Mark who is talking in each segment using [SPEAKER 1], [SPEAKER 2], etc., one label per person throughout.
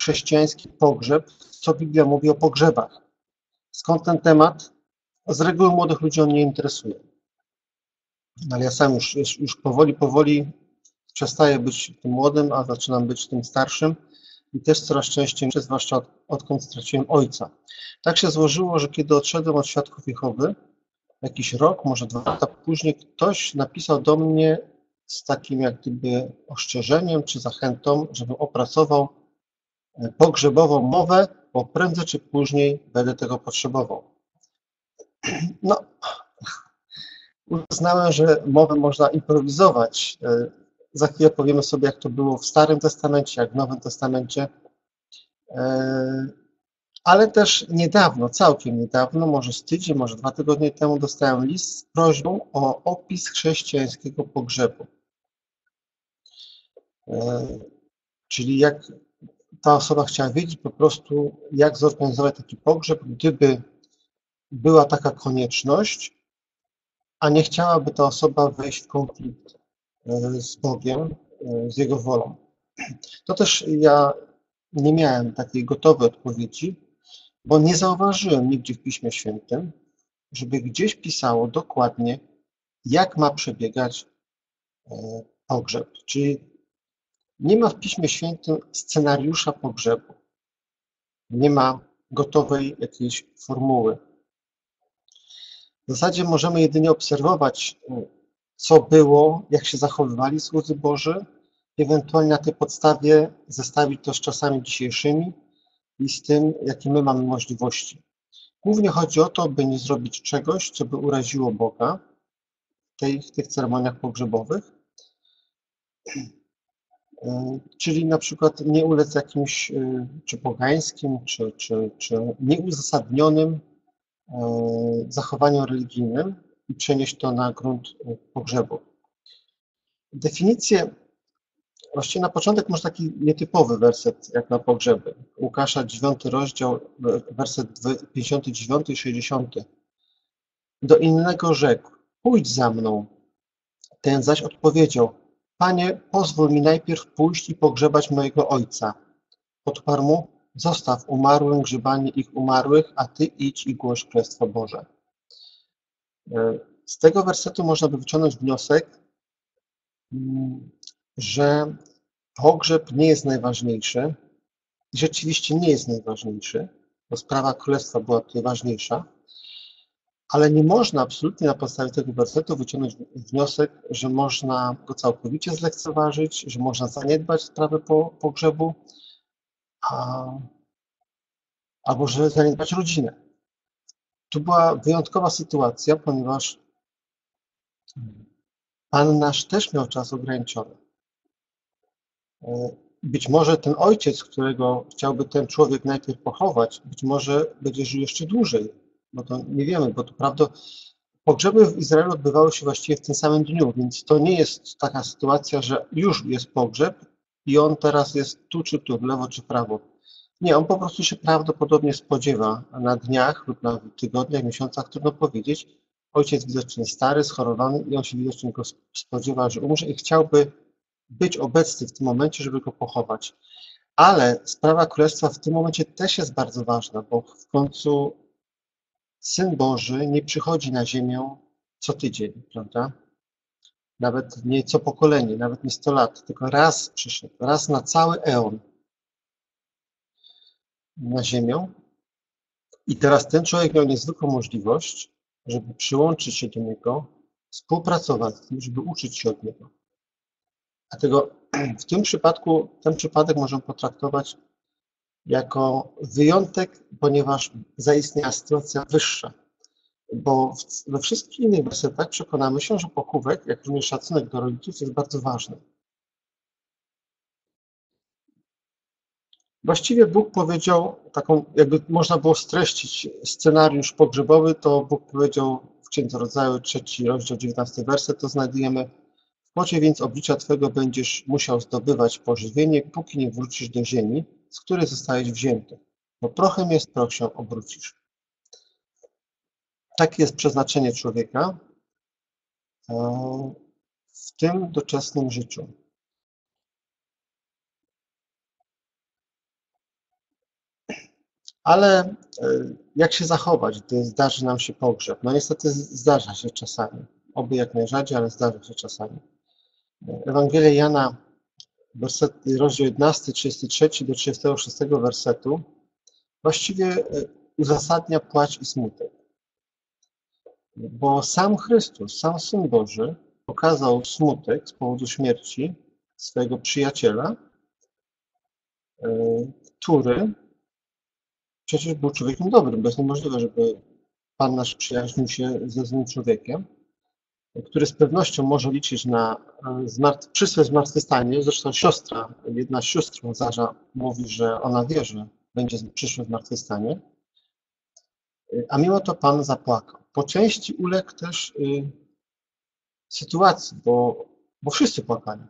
[SPEAKER 1] chrześcijański pogrzeb, co Biblia mówi o pogrzebach. Skąd ten temat? Z reguły młodych ludzi on nie interesuje. Ale ja sam już, już powoli, powoli przestaję być tym młodym, a zaczynam być tym starszym i też coraz częściej, zwłaszcza od, odkąd straciłem ojca. Tak się złożyło, że kiedy odszedłem od Świadków Jehowy, jakiś rok, może dwa lata później, ktoś napisał do mnie z takim jak gdyby ostrzeżeniem czy zachętą, żebym opracował pogrzebową mowę, bo prędzej czy później będę tego potrzebował. No, uznałem, że mowę można improwizować. E, za chwilę powiemy sobie, jak to było w Starym Testamencie, jak w Nowym Testamencie. E, ale też niedawno, całkiem niedawno, może z tydzień, może dwa tygodnie temu dostałem list z prośbą o opis chrześcijańskiego pogrzebu. E, czyli jak ta osoba chciała wiedzieć po prostu, jak zorganizować taki pogrzeb, gdyby była taka konieczność, a nie chciałaby ta osoba wejść w konflikt e, z Bogiem, e, z Jego wolą. To też ja nie miałem takiej gotowej odpowiedzi, bo nie zauważyłem nigdzie w Piśmie Świętym, żeby gdzieś pisało dokładnie, jak ma przebiegać pogrzeb. Czyli nie ma w Piśmie Świętym scenariusza pogrzebu. Nie ma gotowej jakiejś formuły. W zasadzie możemy jedynie obserwować, co było, jak się zachowywali słudzy Boży, ewentualnie na tej podstawie zestawić to z czasami dzisiejszymi i z tym, jakie my mamy możliwości. Głównie chodzi o to, by nie zrobić czegoś, co by uraziło Boga w, tych ceremoniach pogrzebowych, E, czyli na przykład nie ulec jakimś e, czy pogańskim, czy, czy, czy nieuzasadnionym e, zachowaniom religijnym i przenieść to na grunt pogrzebu. Definicję, właściwie na początek może taki nietypowy werset jak na pogrzeby. Łukasza 9 rozdział, werset 59 i 60. Do innego rzekł, pójdź za mną. Ten zaś odpowiedział, Panie, pozwól mi najpierw pójść i pogrzebać mojego ojca. Odparł mu, zostaw umarłym grzebanie ich umarłych, a ty idź i głoś Królestwo Boże. E, z tego wersetu można by wyciągnąć wniosek, mm, że pogrzeb nie jest najważniejszy. Rzeczywiście nie jest najważniejszy, bo sprawa królestwa była tutaj ważniejsza. Ale nie można absolutnie na podstawie tego wersetu wyciągnąć wniosek, że można go całkowicie zlekceważyć, że można zaniedbać sprawę po, pogrzebu, albo że zaniedbać rodzinę. Tu była wyjątkowa sytuacja, ponieważ Pan nasz też miał czas ograniczony. Być może ten ojciec, którego chciałby ten człowiek najpierw pochować, być może będzie żył jeszcze dłużej, no to nie wiemy, bo to prawda, pogrzeby w Izraelu odbywały się właściwie w tym samym dniu, więc to nie jest taka sytuacja, że już jest pogrzeb i on teraz jest tu czy tu, w lewo czy w prawo. Nie, on po prostu się prawdopodobnie spodziewa na dniach lub na tygodniach, miesiącach, trudno powiedzieć. Ojciec widocznie stary, schorowany i on się widocznie go spodziewa, że umrze i chciałby być obecny w tym momencie, żeby go pochować. Ale sprawa królestwa w tym momencie też jest bardzo ważna, bo w końcu Syn Boży nie przychodzi na ziemię co tydzień, prawda? Nawet nie co pokolenie, nawet nie 100 lat, tylko raz przyszedł, raz na cały eon na ziemię. I teraz ten człowiek miał niezwykłą możliwość, żeby przyłączyć się do niego, współpracować z nim, żeby uczyć się od niego. Dlatego w tym przypadku, ten przypadek możemy potraktować jako wyjątek, ponieważ zaistniała sytuacja wyższa. Bo we wszystkich innych wersetach przekonamy się, że pochówek, jak również szacunek do rodziców jest bardzo ważny. Właściwie Bóg powiedział, taką, jakby można było streścić scenariusz pogrzebowy, to Bóg powiedział w Księdze Rodzaju, trzeci rozdział, 19 werset, to znajdujemy w pocie więc oblicza Twego będziesz musiał zdobywać pożywienie, póki nie wrócisz do ziemi, z której zostałeś wzięty, bo prochem jest, proch się obrócisz. Takie jest przeznaczenie człowieka e, w tym doczesnym życiu. Ale e, jak się zachować, gdy zdarzy nam się pogrzeb? No niestety zdarza się czasami. Oby jak najrzadziej, ale zdarza się czasami. Ewangelia Jana, werset, rozdział 11, 33 do 36 wersetu, właściwie e, uzasadnia płacz i smutek. Bo sam Chrystus, sam Syn Boży, okazał smutek z powodu śmierci swojego przyjaciela, e, który przecież był człowiekiem dobrym, bo jest niemożliwe, żeby Pan nasz przyjaźnił się ze złym człowiekiem, który z pewnością może liczyć na e, zmart przyszłe zmartwychwstanie. Zresztą siostra, jedna z sióstr Łazarza mówi, że ona wie, że będzie przyszłe zmartwychwstanie. E, a mimo to Pan zapłakał. Po części uległ też y, sytuacji, bo, bo wszyscy płakali.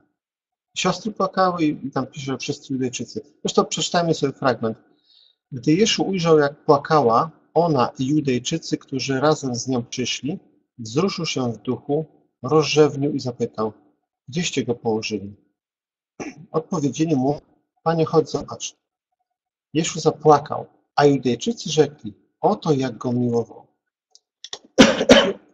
[SPEAKER 1] Siostry płakały i tam pisze, wszyscy Judejczycy. Zresztą przeczytajmy sobie fragment. Gdy Jeszu ujrzał, jak płakała ona i Judejczycy, którzy razem z nią przyszli, wzruszył się w duchu, rozrzewnił i zapytał, gdzieście go położyli? Odpowiedzieli mu, panie, chodź zobacz. Jeszu zapłakał, a Judejczycy rzekli, oto jak go miłował.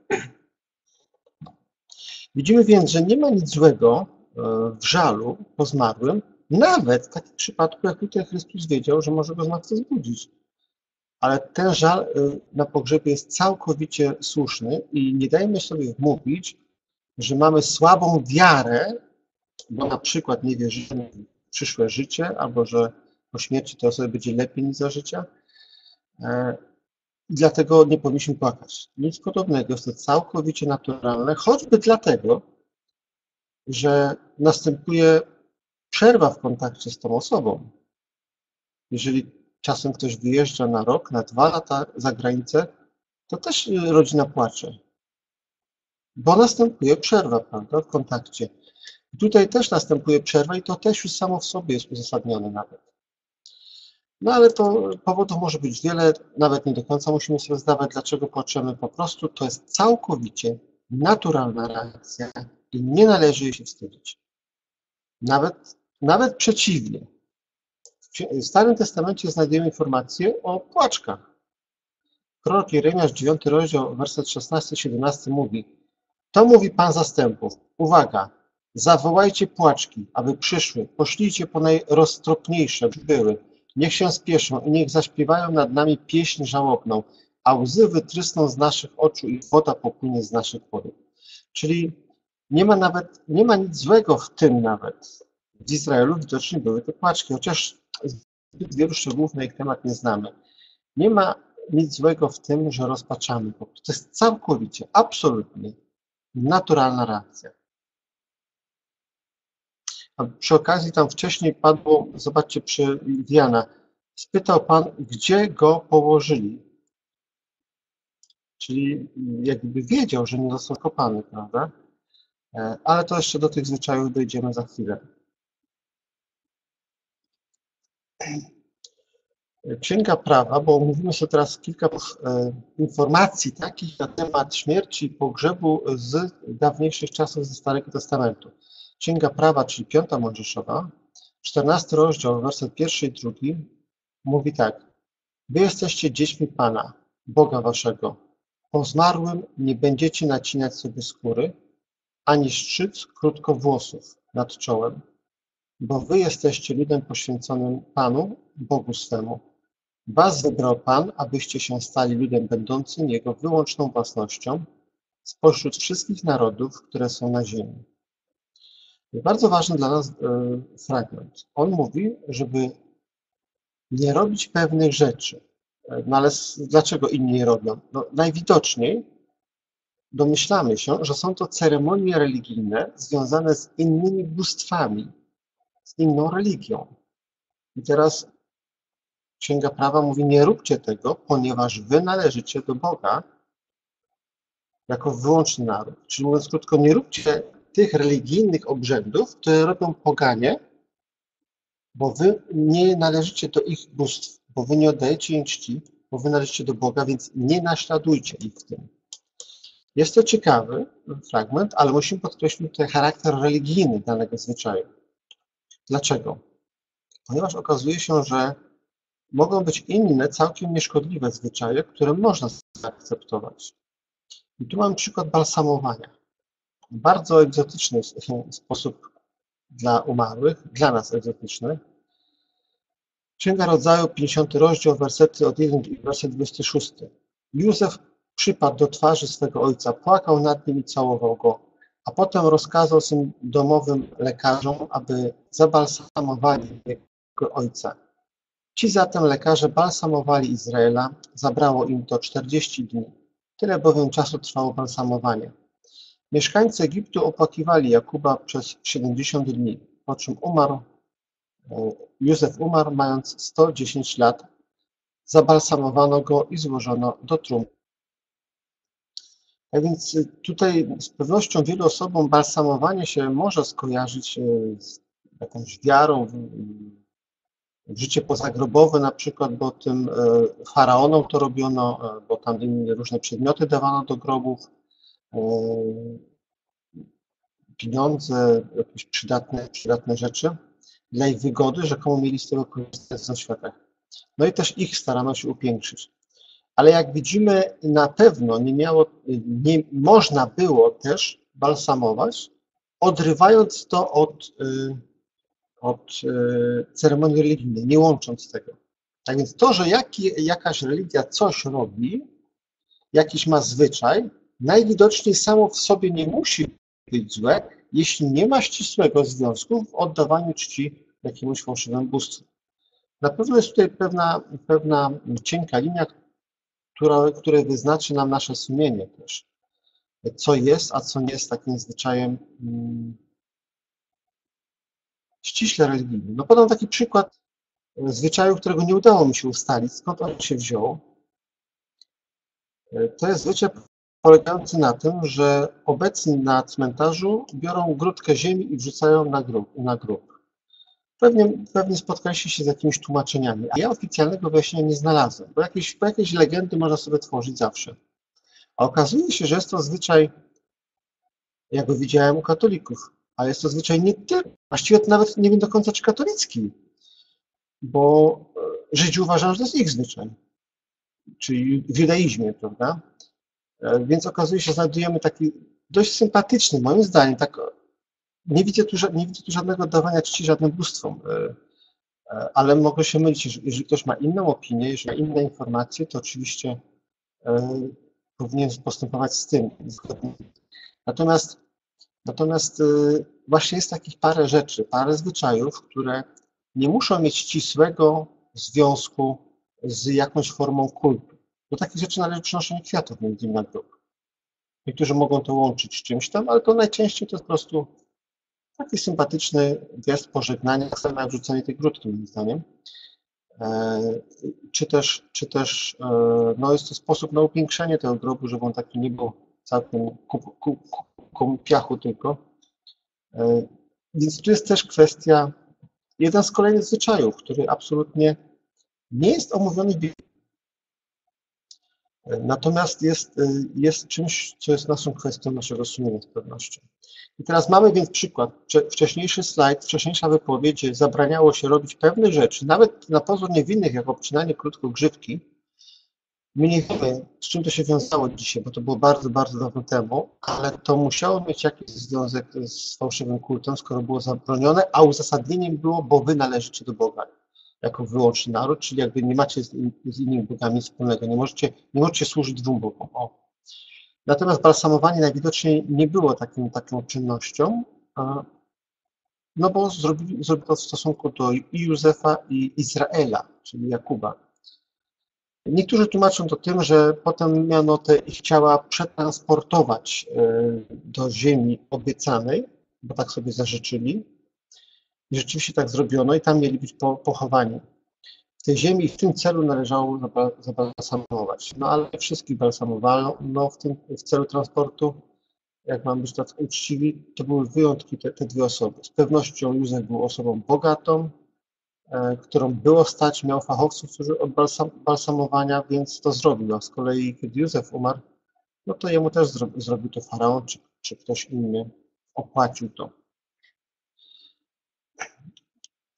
[SPEAKER 1] Widzimy więc, że nie ma nic złego e, w żalu po zmarłym, nawet w takim przypadku, jak tutaj Chrystus wiedział, że może go zmartwychwzbudzić. Ale ten żal y, na pogrzebie jest całkowicie słuszny i nie dajmy sobie wmówić, że mamy słabą wiarę, bo na przykład nie wierzymy w przyszłe życie, albo że po śmierci tej osoby będzie lepiej niż za życia. E, I dlatego nie powinniśmy płakać. Nic podobnego, jest to całkowicie naturalne, choćby dlatego, że następuje przerwa w kontakcie z tą osobą. Jeżeli czasem ktoś wyjeżdża na rok, na dwa lata za granicę, to też rodzina płacze. Bo następuje przerwa, prawda, w kontakcie. Tutaj też następuje przerwa i to też już samo w sobie jest uzasadnione nawet. No ale to powodów może być wiele, nawet nie do końca musimy sobie zdawać, dlaczego płaczemy. Po prostu to jest całkowicie naturalna reakcja i nie należy jej się wstydzić. Nawet nawet przeciwnie. W Starym Testamencie znajdujemy informacje o płaczkach. Prorok Jeremiasz, 9 rozdział, werset 16-17 mówi To mówi Pan zastępów. Uwaga, zawołajcie płaczki, aby przyszły. Poszlijcie po najroztropniejsze były. Niech się spieszą i niech zaśpiewają nad nami pieśń żałobną, a łzy wytrysną z naszych oczu i woda popłynie z naszych podów. Czyli nie ma nawet, nie ma nic złego w tym nawet, w Izraelu widocznie były te płaczki, chociaż zbyt wielu szczegółów na ich temat nie znamy. Nie ma nic złego w tym, że rozpaczamy. To jest całkowicie, absolutnie naturalna reakcja. A przy okazji tam wcześniej padło, zobaczcie przy Diana, spytał Pan, gdzie go położyli. Czyli jakby wiedział, że nie został kopany, prawda? E, ale to jeszcze do tych zwyczajów dojdziemy za chwilę. Księga Prawa, bo mówimy sobie teraz kilka e, informacji takich na temat śmierci i pogrzebu z dawniejszych czasów ze Starego Testamentu. Księga Prawa, czyli Piąta Mojżeszowa, 14 rozdział, werset pierwszy i drugi, mówi tak. Wy jesteście dziećmi Pana, Boga waszego. Po zmarłym nie będziecie nacinać sobie skóry, ani szczyc krótkowłosów nad czołem, bo wy jesteście ludem poświęconym Panu, Bogu swemu. Was wybrał Pan, abyście się stali ludem będącym Jego wyłączną własnością spośród wszystkich narodów, które są na ziemi. Bardzo ważny dla nas e, fragment. On mówi, żeby nie robić pewnych rzeczy. E, no ale dlaczego inni je robią? No, najwidoczniej domyślamy się, że są to ceremonie religijne związane z innymi bóstwami, inną religią. I teraz Księga Prawa mówi, nie róbcie tego, ponieważ wy należycie do Boga jako wyłączny naród. Czyli mówiąc krótko, nie róbcie tych religijnych obrzędów, które robią poganie, bo wy nie należycie do ich bóstw, bo wy nie oddajecie im czci, bo wy należycie do Boga, więc nie naśladujcie ich w tym. Jest to ciekawy fragment, ale musimy podkreślić tutaj charakter religijny danego zwyczaju. Dlaczego? Ponieważ okazuje się, że mogą być inne, całkiem nieszkodliwe zwyczaje, które można zaakceptować. I tu mam przykład balsamowania. Bardzo egzotyczny sposób dla umarłych, dla nas egzotyczny. Księga Rodzaju, 50 rozdział, wersety od 1 do werset 26. Józef przypadł do twarzy swego ojca, płakał nad nim i całował go, potem rozkazał swym domowym lekarzom, aby zabalsamowali jego ojca. Ci zatem lekarze balsamowali Izraela, zabrało im to 40 dni. Tyle bowiem czasu trwało balsamowanie. Mieszkańcy Egiptu opłakiwali Jakuba przez 70 dni, po czym umarł. E, Józef umarł mając 110 lat. Zabalsamowano go i złożono do trumny. Tak więc tutaj z pewnością wielu osobom balsamowanie się może skojarzyć e, z jakąś wiarą w życie pozagrobowe na przykład, bo tym e, faraonom to robiono, bo tam im różne przedmioty dawano do grobów pieniądze, jakieś przydatne, przydatne rzeczy dla ich wygody, rzekomo mieli z tego korzystać w światach. No i też ich starano się upiększyć. Ale jak widzimy, na pewno nie miało, nie można było też balsamować, odrywając to od, y, od y, ceremonii religijnej, nie łącząc tego. Tak więc to, że jaki, jakaś religia coś robi, jakiś ma zwyczaj, najwidoczniej samo w sobie nie musi być złe, jeśli nie ma ścisłego związku w oddawaniu czci jakiemuś fałszywemu bóstwu. Na pewno jest tutaj pewna, pewna cienka linia, która, która wyznaczy nam nasze sumienie też. Co jest, a co nie jest takim zwyczajem hmm, ściśle religijnym. No podam taki przykład zwyczaju, którego nie udało mi się ustalić, skąd on się wziął. To jest zwyczaj polegający na tym, że obecni na cmentarzu biorą grudkę ziemi i wrzucają na grób. Na grób. Pewnie, pewnie spotkaliście się z jakimiś tłumaczeniami, a ja oficjalnego wyjaśnienia nie znalazłem, bo jakieś, bo jakieś legendy można sobie tworzyć zawsze. A okazuje się, że jest to zwyczaj, jak go widziałem u katolików, a jest to zwyczaj nie tylko, właściwie nawet nie wiem do końca czy katolicki, bo e, Żydzi uważają, że to jest ich zwyczaj, czyli w judaizmie, prawda? E, więc okazuje się, że znajdujemy taki dość sympatyczny, moim zdaniem, tak, nie widzę tu, nie widzę tu żadnego dawania czci żadnym bóstwom, e, e, ale mogę się mylić, jeżeli ktoś ma inną opinię, jeżeli ma inne informacje, to oczywiście powinien postępować z tym. Natomiast, natomiast właśnie jest takich parę rzeczy, parę zwyczajów, które nie muszą mieć ścisłego związku z jakąś formą kultu. Do takich rzeczy należy przynoszenie kwiatów między innymi na grób. Niektórzy mogą to łączyć z czymś tam, ale to najczęściej to jest po prostu taki sympatyczny gest pożegnania, tak samo jak wrzucenie tej grudki, moim zdaniem. E, czy też, czy też e, no jest to sposób na upiększenie tego grobu, żeby on taki nie był całkiem ku, piachu tylko. E, więc tu jest też kwestia, jeden z kolejnych zwyczajów, który absolutnie nie jest omówiony w Natomiast jest, y, jest czymś, co jest naszą kwestią naszego sumienia z pewnością. I teraz mamy więc przykład. Wcześniejszy slajd, wcześniejsza wypowiedź, zabraniało się robić pewne rzeczy, nawet na pozór niewinnych, jak obcinanie krótko grzywki. My nie wiemy, z czym to się wiązało dzisiaj, bo to było bardzo, bardzo dawno temu, ale to musiało mieć jakiś związek z fałszywym kultem, skoro było zabronione, a uzasadnieniem było, bo wy należycie do Boga jako wyłączny naród, czyli jakby nie macie z, z innymi bogami wspólnego, nie możecie, nie możecie służyć dwóm bogom. O. Natomiast balsamowanie najwidoczniej nie było takim, taką czynnością, no bo zrobili, zrobili to w stosunku do i Józefa, i Izraela, czyli Jakuba. Niektórzy tłumaczą to tym, że potem miano te ich ciała przetransportować e, do ziemi obiecanej, bo tak sobie zażyczyli, i rzeczywiście tak zrobiono i tam mieli być po, pochowani. W tej ziemi w tym celu należało zabalsamować. No ale wszystkich balsamowano no, w, tym, w celu transportu. Jak mam być tak uczciwi, to były wyjątki te, te dwie osoby. Z pewnością Józef był osobą bogatą, e, którą było stać, miał fachowców, którzy od balsam, balsamowania, więc to zrobił. A z kolei, kiedy Józef umarł, no to jemu też zro, zrobił to faraon, czy, czy ktoś inny opłacił to.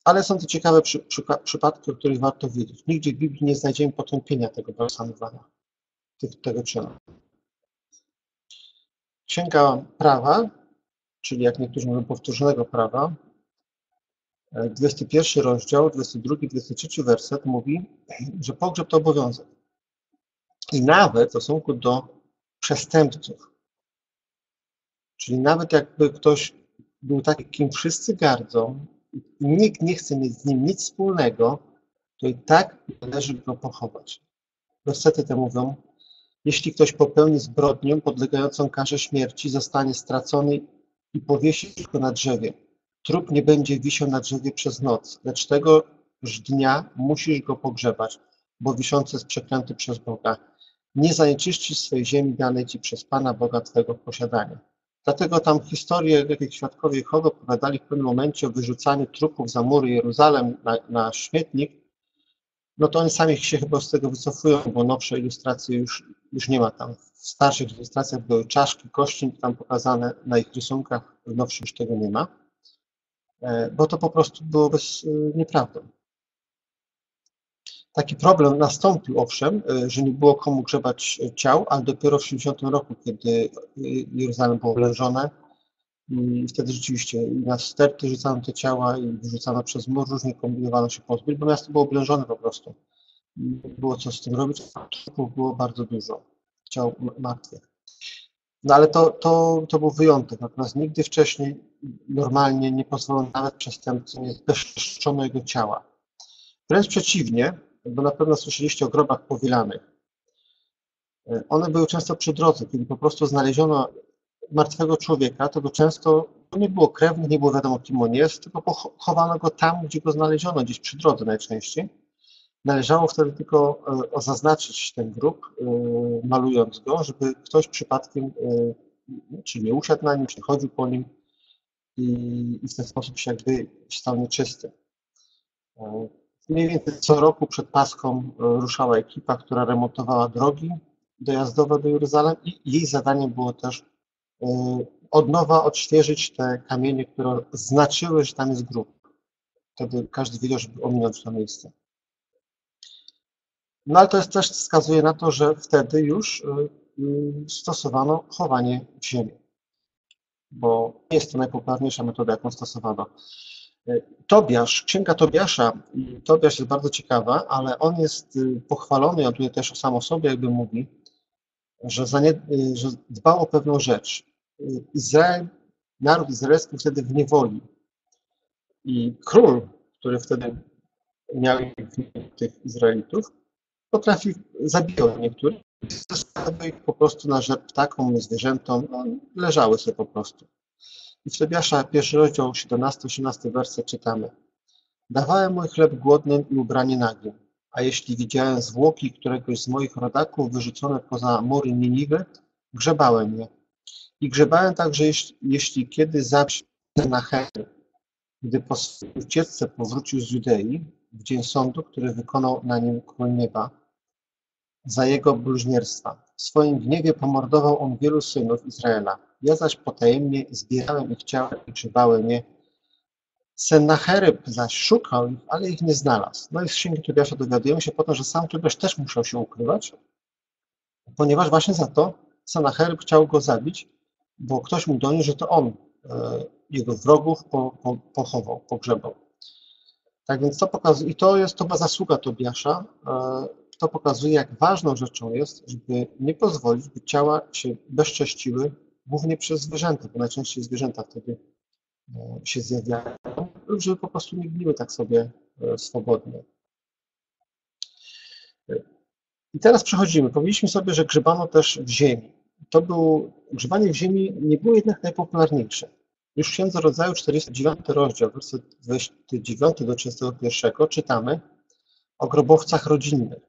[SPEAKER 1] Ale są to ciekawe przy, przy, przypadki, o których warto wiedzieć. Nigdzie w Biblii nie znajdziemy potępienia tego bałsanowania, tego czynu. Księga Prawa, czyli jak niektórzy mówią powtórzonego prawa, 21 rozdział, 22, 23 werset mówi, że pogrzeb to obowiązek. I nawet w stosunku do przestępców. Czyli nawet jakby ktoś był taki, kim wszyscy gardzą, nikt nie chce mieć z nim nic wspólnego, to i tak należy go pochować. Wersety te mówią, jeśli ktoś popełni zbrodnię podlegającą karze śmierci, zostanie stracony i powiesi go na drzewie. Trup nie będzie wisiał na drzewie przez noc, lecz tegoż dnia musisz go pogrzebać, bo wiszący jest przeklęty przez Boga. Nie zanieczyścisz swojej ziemi danej ci przez Pana Boga Twego posiadania. Dlatego tam historie, jak świadkowie Jehowy opowiadali w pewnym momencie o wyrzucaniu trupów za mury Jeruzalem na, na śmietnik, no to oni sami się chyba z tego wycofują, bo nowsze ilustracje już, już nie ma tam. W starszych ilustracjach były czaszki, kości tam pokazane na ich rysunkach, w nowszych już tego nie ma, e, bo to po prostu było bez, e, nieprawdą. Taki problem nastąpił, owszem, e, że nie było komu grzebać ciał, ale dopiero w 70 roku, kiedy Jeruzalem było oblężone i wtedy rzeczywiście na sterty rzucano te ciała i wyrzucano przez mur, różnie kombinowano się pozbyć, bo miasto było oblężone po prostu. Nie było co z tym robić, trupów było bardzo dużo, ciał martwych. No ale to, to, to był wyjątek, natomiast nigdy wcześniej normalnie nie pozwolono nawet przestępcy, nie bezczeszczono jego ciała. Wręcz przeciwnie, bo na pewno słyszeliście o grobach powielanych. E, one były często przy drodze, kiedy po prostu znaleziono martwego człowieka, to go często nie było krewnych, nie było wiadomo, kim on jest, tylko pochowano go tam, gdzie go znaleziono, gdzieś przy drodze najczęściej. Należało wtedy tylko e, zaznaczyć ten grób, e, malując go, żeby ktoś przypadkiem czy nie usiadł na nim, czy chodził po nim i, w ten sposób się jakby stał nieczysty. Mniej więcej co roku przed Paską e, ruszała ekipa, która remontowała drogi dojazdowe do Jeruzalem i jej zadaniem było też e, od nowa odświeżyć te kamienie, które znaczyły, że tam jest grób. Wtedy każdy wiedział, żeby ominąć to miejsce. No ale to jest też wskazuje na to, że wtedy już e, stosowano chowanie w ziemi, bo nie jest to najpopularniejsza metoda, jaką stosowano. Tobiasz, księga Tobiasza, Tobiasz jest bardzo ciekawa, ale on jest y, pochwalony, on tutaj też sam o sobie jakby mówi, że, y, że dbał o pewną rzecz. Y, Izrael, naród izraelski wtedy w niewoli i król, który wtedy miał tych Izraelitów, potrafił, zabijał niektórych, zostawiał ich po prostu na rzecz ptakom, zwierzętom, no, leżały sobie po prostu. I w Tobiasza, pierwszy rozdział, 17-18 werset czytamy. Dawałem mój chleb głodnym i ubranie nagim, a jeśli widziałem zwłoki któregoś z moich rodaków wyrzucone poza mury Niniwy, grzebałem je. I grzebałem także, jeśli, jeśli kiedy zabił Sennacherib, gdy po ucieczce powrócił z Judei, w dzień sądu, który wykonał na nim król nieba, za jego bluźnierstwa. W swoim gniewie pomordował on wielu synów Izraela. Ja zaś potajemnie zbierałem ich ciała i grzebałem je. Sennacherib zaś szukał ich, ale ich nie znalazł. No i z księgi Tobiasza dowiadujemy się potem, że sam Tobiasz też musiał się ukrywać, ponieważ właśnie za to Sennacherib chciał go zabić, bo ktoś mu doniósł, że to on e, jego wrogów po, po, pochował, pogrzebał. Tak więc to pokazuje, i to jest to zasługa Tobiasza, e, to pokazuje, jak ważną rzeczą jest, żeby nie pozwolić, by ciała się bezcześciły głównie przez zwierzęta, bo najczęściej zwierzęta wtedy e, się zjawiają, żeby po prostu nie gniły tak sobie e, swobodnie. I teraz przechodzimy. Powiedzieliśmy sobie, że grzebano też w ziemi. To był, grzebanie w ziemi nie było jednak najpopularniejsze. Już w Księdze Rodzaju 49 rozdział, werset 29 do 31 czytamy o grobowcach rodzinnych.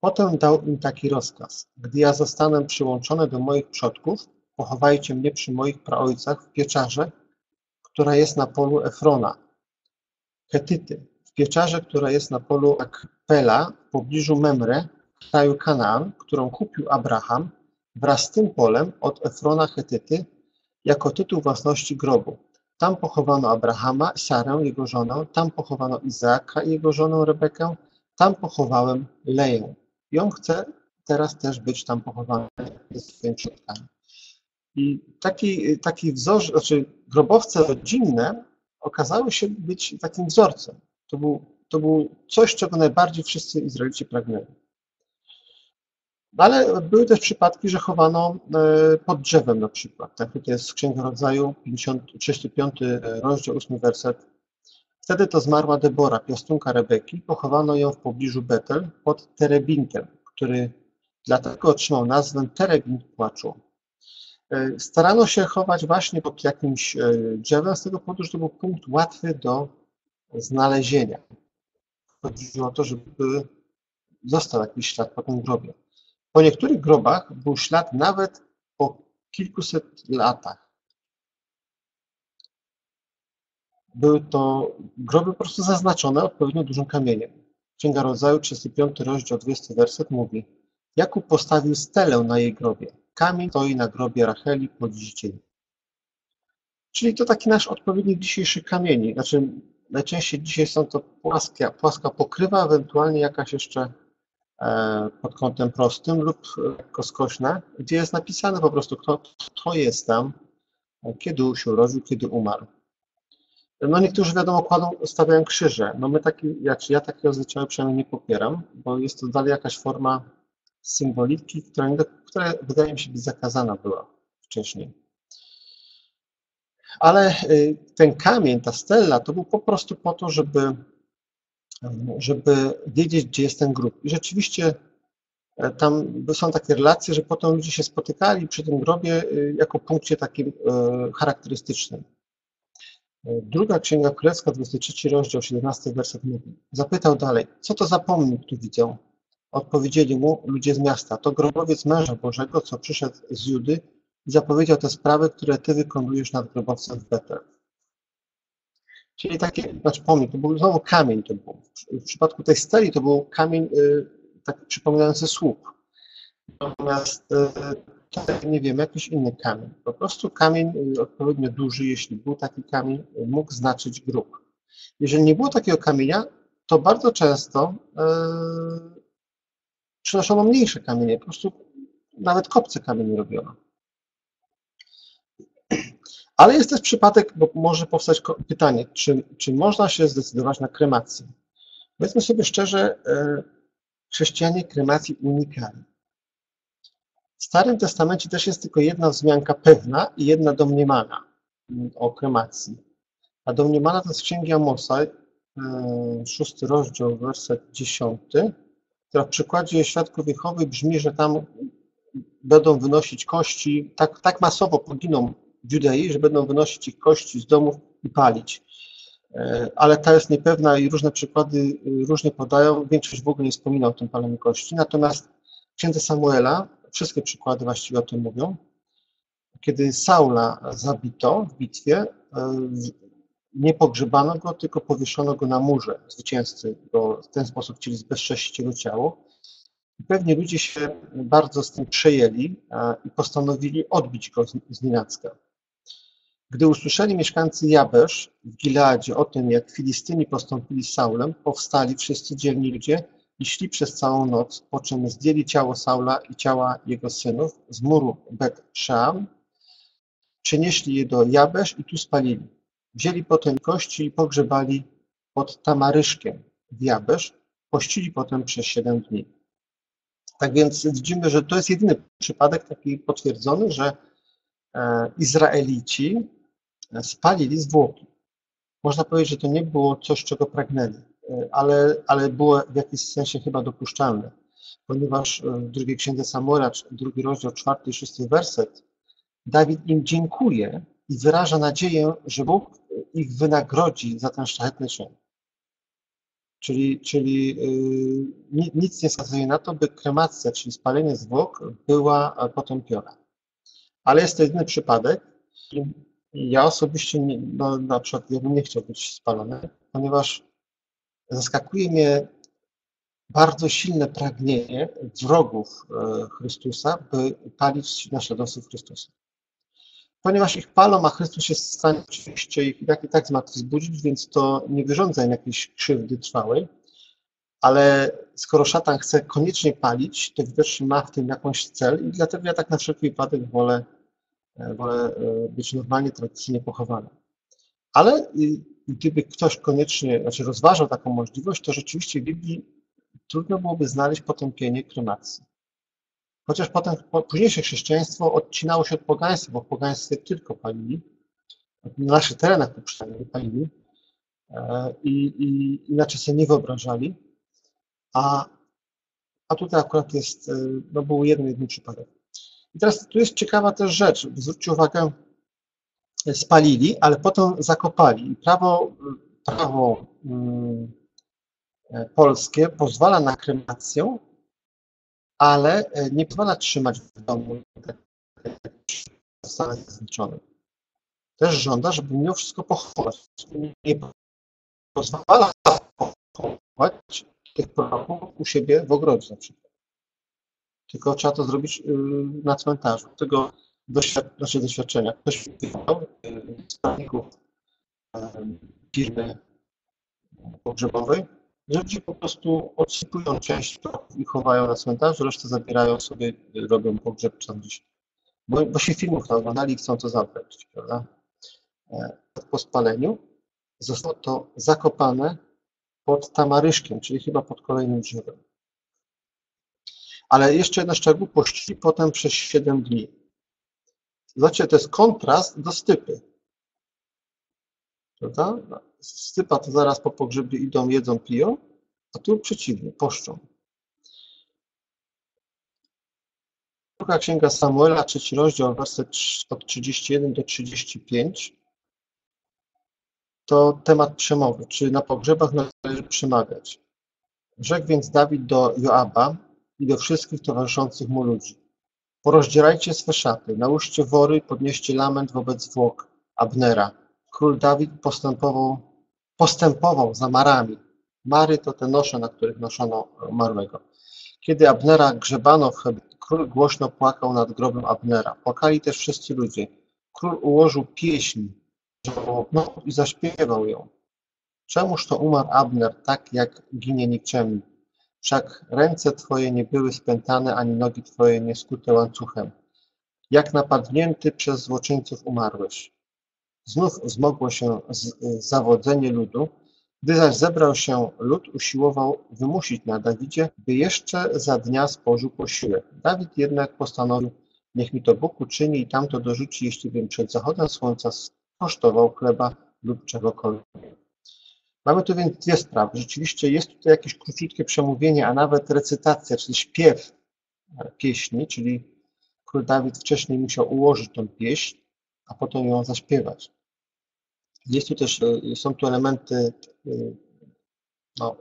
[SPEAKER 1] Potem dał im taki rozkaz: Gdy ja zostanę przyłączony do moich przodków, pochowajcie mnie przy moich praojcach w pieczarze, która jest na polu Efrona, Hetyty, w pieczarze, która jest na polu Akpela w pobliżu Memre, w kraju Kanaan, którą kupił Abraham, wraz z tym polem od Efrona Hetyty, jako tytuł własności grobu. tam pochowano Abrahama, Sarę, jego żonę, tam pochowano Izaaka i jego żonę Rebekę, tam pochowałem Leję. On chce teraz też być tam pochowany ze swoimi przodkami. I taki, taki wzór, znaczy grobowce rodzinne okazały się być takim wzorcem. To był, to był coś, czego najbardziej wszyscy Izraelici pragnęli. Ale były też przypadki, że chowano e, pod drzewem na przykład. Tak, to jest z Księgi Rodzaju, 50, 35 rozdział, 8 werset. Wtedy to zmarła Debora, piastunka Rebeki, pochowano ją w pobliżu Betel pod Terebintem, który dlatego otrzymał nazwę Terebint płaczu. E, starano się chować właśnie pod jakimś e, drzewem, z tego powodu, że to był punkt łatwy do znalezienia. Chodziło o to, żeby został jakiś ślad po tym grobie. Po niektórych grobach był ślad nawet po kilkuset latach. Były to groby po prostu zaznaczone odpowiednio dużym kamieniem. Księga Rodzaju, 35 rozdział, 20 werset mówi Jakub postawił stelę na jej grobie. Kamień stoi na grobie Racheli po dziś dzień. Czyli to taki nasz odpowiednik dzisiejszych kamieni. Znaczy, najczęściej dzisiaj są to płaska, płaska pokrywa, ewentualnie jakaś jeszcze E, pod kątem prostym lub lekko gdzie jest napisane po prostu, kto, kto jest tam, kiedy się urodził, kiedy umarł. No niektórzy wiadomo kładą, stawiają krzyże. No my taki, ja, ja takiego zwyczaju przynajmniej nie popieram, bo jest to dalej jakaś forma symboliki, która, która wydaje mi się być zakazana była wcześniej. Ale y, ten kamień, ta stella, to był po prostu po to, żeby żeby wiedzieć, gdzie jest ten grób. I rzeczywiście e, tam są takie relacje, że potem ludzie się spotykali przy tym grobie e, jako punkcie takim e, charakterystycznym. Druga Księga Królewska, 23 rozdział, 17 werset mówi. Zapytał dalej, co to za pomnik tu widzę? Odpowiedzieli mu ludzie z miasta, to grobowiec męża Bożego, co przyszedł z Judy i zapowiedział te sprawy, które ty wykonujesz nad grobowcem w Betel. Czyli takie, znaczy pomnik, to był znowu kamień to był. W przypadku tej steli to był kamień y, tak przypominający słup. Natomiast y, tutaj nie wiem, jakiś inny kamień. Po prostu kamień y, odpowiednio duży, jeśli był taki kamień, mógł znaczyć grób. Jeżeli nie było takiego kamienia, to bardzo często przynoszono mniejsze kamienie, po prostu nawet kopce kamieni robiono. Ale jest też przypadek, bo może powstać pytanie, czy, czy można się zdecydować na kremację? Powiedzmy sobie szczerze, e, chrześcijanie kremacji unikali. W Starym Testamencie też jest tylko jedna wzmianka pewna i jedna domniemana mm, o kremacji. A domniemana to jest Księgi Amosa, e, szósty rozdział, werset dziesiąty, która w przykładzie świadków Jehowy brzmi, że tam będą wynosić kości, tak, tak masowo poginą w Judei, że będą wynosić ich kości z domów i palić. E, ale ta jest niepewna i różne przykłady y, różnie podają. Większość w ogóle nie wspomina o tym paleniu kości. Natomiast w księdze Samuela wszystkie przykłady właściwie o tym mówią. Kiedy Saula zabito w bitwie, e, nie pogrzebano go, tylko powieszono go na murze. Zwycięzcy go w ten sposób chcieli zbezcześcić jego ciało. I pewnie ludzie się bardzo z tym przejęli i postanowili odbić go z nienacka. Gdy usłyszeli mieszkańcy Jabesz w Gileadzie o tym, jak Filistyni postąpili z Saulem, powstali wszyscy dzielni ludzie i szli przez całą noc, po czym zdjęli ciało Saula i ciała jego synów z muru Bet Sham, przenieśli je do Jabesz i tu spalili. Wzięli potem kości i pogrzebali pod Tamaryszkiem w Jabesz, pościli potem przez siedem dni. Tak więc widzimy, że to jest jedyny przypadek taki potwierdzony, że e, Izraelici spalili zwłoki. Można powiedzieć, że to nie było coś, czego pragnęli, e, ale, ale było w jakimś sensie chyba dopuszczalne, ponieważ e, w drugiej księdze Samuela, drugi rozdział, czwarty i szósty werset, Dawid im dziękuje i wyraża nadzieję, że Bóg ich wynagrodzi za ten szlachetny czyn. Czyli, czyli yy, nic nie wskazuje na to, by kremacja, czyli spalenie zwłok była potępiona. Ale jest to jedyny przypadek, ja osobiście nie, no, na przykład ja bym nie chciał być spalony, ponieważ zaskakuje mnie bardzo silne pragnienie wrogów e, Chrystusa, by palić naśladowców Chrystusa. Ponieważ ich palą, a Chrystus jest w stanie oczywiście ich i tak i tak zmartwychwzbudzić, więc to nie wyrządza im jakiejś krzywdy trwałej, ale skoro szatan chce koniecznie palić, to widocznie ma w tym jakąś cel i dlatego ja tak na wszelki wypadek wolę, e, wolę e, być normalnie, tradycyjnie pochowany. Ale gdyby ktoś koniecznie, znaczy rozważał taką możliwość, to rzeczywiście w Biblii trudno byłoby znaleźć potępienie kremacji. Chociaż potem późniejsze chrześcijaństwo odcinało się od pogaństwa, bo w pogaństwie tylko palili, na naszych terenach to przynajmniej palili e, i, i inaczej sobie nie wyobrażali, a, a tutaj akurat jest, e, no był jeden, jeden przypadek. I teraz tu jest ciekawa też rzecz, zwróćcie uwagę, spalili, ale potem zakopali. Prawo, prawo mm, e, polskie pozwala na kremację, ale e, nie pozwala trzymać w domu w Stanach Zjednoczonych. Też żąda, żeby mimo wszystko pochować. Nie pozwala pochować tych proroków u siebie w ogrodzie na przykład. Tylko trzeba to zrobić y, na cmentarzu. Tego doświad znaczy doświadczenia. Ktoś pytał pracowników firmy pogrzebowej, że ludzie po prostu odsypują część prochów i chowają na cmentarzu, resztę zabierają sobie, robią pogrzeb czy gdzieś. Bo, bo się filmów naoglądali i chcą to zabrać, prawda? E, po spaleniu zostało to zakopane pod tamaryszkiem, czyli chyba pod kolejnym drzewem. Ale jeszcze jeden szczegół, pościli potem przez 7 dni. Zobaczcie, to jest kontrast do stypy. Prawda? Stypa to zaraz po pogrzebie idą, jedzą, piją, a tu przeciwnie, poszczą. Druga księga Samuela, trzeci rozdział, werset od 31 do 35, to temat przemowy, czy na pogrzebach należy przemawiać. Rzekł więc Dawid do Joaba i do wszystkich towarzyszących mu ludzi. Porozdzierajcie swe szaty, nałóżcie wory podnieście lament wobec zwłok Abnera. Król Dawid postępował, postępował za marami. Mary to te nosze, na których noszono umarłego. Kiedy Abnera grzebano w Hebron, król głośno płakał nad grobem Abnera. Płakali też wszyscy ludzie. Król ułożył pieśń i zaśpiewał ją. Czemuż to umarł Abner tak, jak ginie nikczemny? Wszak ręce Twoje nie były spętane, ani nogi Twoje nie skute łańcuchem. Jak napadnięty przez złoczyńców umarłeś. Znów wzmogło się zawodzenie ludu. Gdy zaś zebrał się lud, usiłował wymusić na Dawidzie, by jeszcze za dnia spożył posiłek. Dawid jednak postanowił, niech mi to Bóg uczyni i tamto dorzuci, jeśli bym przed zachodem słońca skosztował chleba lub czegokolwiek. Mamy tu więc dwie sprawy. Rzeczywiście jest tutaj jakieś króciutkie przemówienie, a nawet recytacja, czyli śpiew pieśni, czyli król Dawid wcześniej musiał ułożyć tą pieśń, a potem ją zaśpiewać. Jest tu też, e, są tu elementy e, no,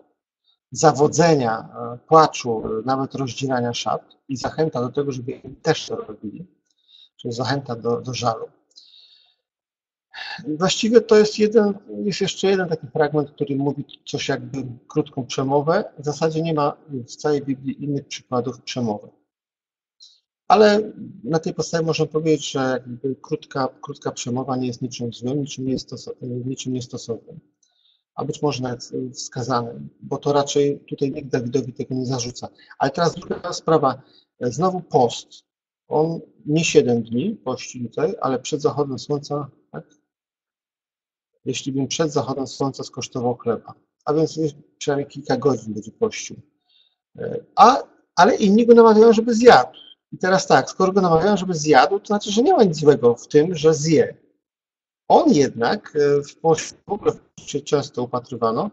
[SPEAKER 1] zawodzenia, e, płaczu, nawet rozdzierania szat i zachęta do tego, żeby też to robili, czyli zachęta do, do żalu. Właściwie to jest jeden, jest jeszcze jeden taki fragment, który mówi coś jakby krótką przemowę. W zasadzie nie ma w całej Biblii innych przykładów przemowy. Ale na tej podstawie można powiedzieć, że krótka, krótka przemowa nie jest niczym złym, niczym, nie jest niczym niestosownym. A być może nawet wskazanym, bo to raczej tutaj nikt Dawidowi tego nie zarzuca. Ale teraz druga sprawa. Znowu post. On nie 7 dni pości tutaj, ale przed zachodem słońca tak, jeśli bym przed zachodem słońca skosztował chleba. A więc przynajmniej kilka godzin będzie pościł. E, a, ale inni go namawiają, żeby zjadł. I teraz tak, skoro go namawiają, żeby zjadł, to znaczy, że nie ma nic złego w tym, że zje. On jednak e, w się często upatrywano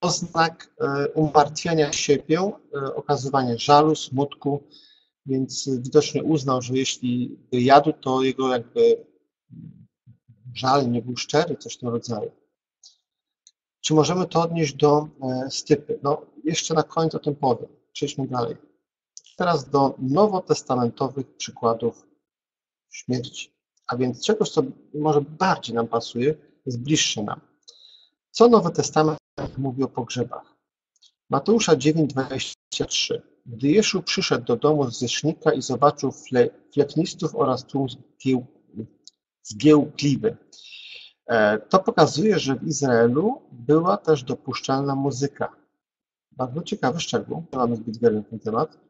[SPEAKER 1] oznak e, umartwiania siebie, okazywania żalu, smutku, więc widocznie uznał, że jeśli jadł, to jego jakby żal nie był szczery, coś w tym rodzaju. Czy możemy to odnieść do e, stypy? No, jeszcze na koniec o tym powiem. Przejdźmy dalej. Teraz do nowotestamentowych przykładów śmierci. A więc czegoś, co może bardziej nam pasuje, jest bliższe nam. Co Nowy Testament mówi o pogrzebach? Mateusza 9:23. Gdy Jeszu przyszedł do domu z zwierzchnika i zobaczył fle, oraz tłum zgiełkliwy. E, to pokazuje, że w Izraelu była też dopuszczalna muzyka. Bardzo ciekawy szczegół, nie mamy zbyt wiele na ten temat.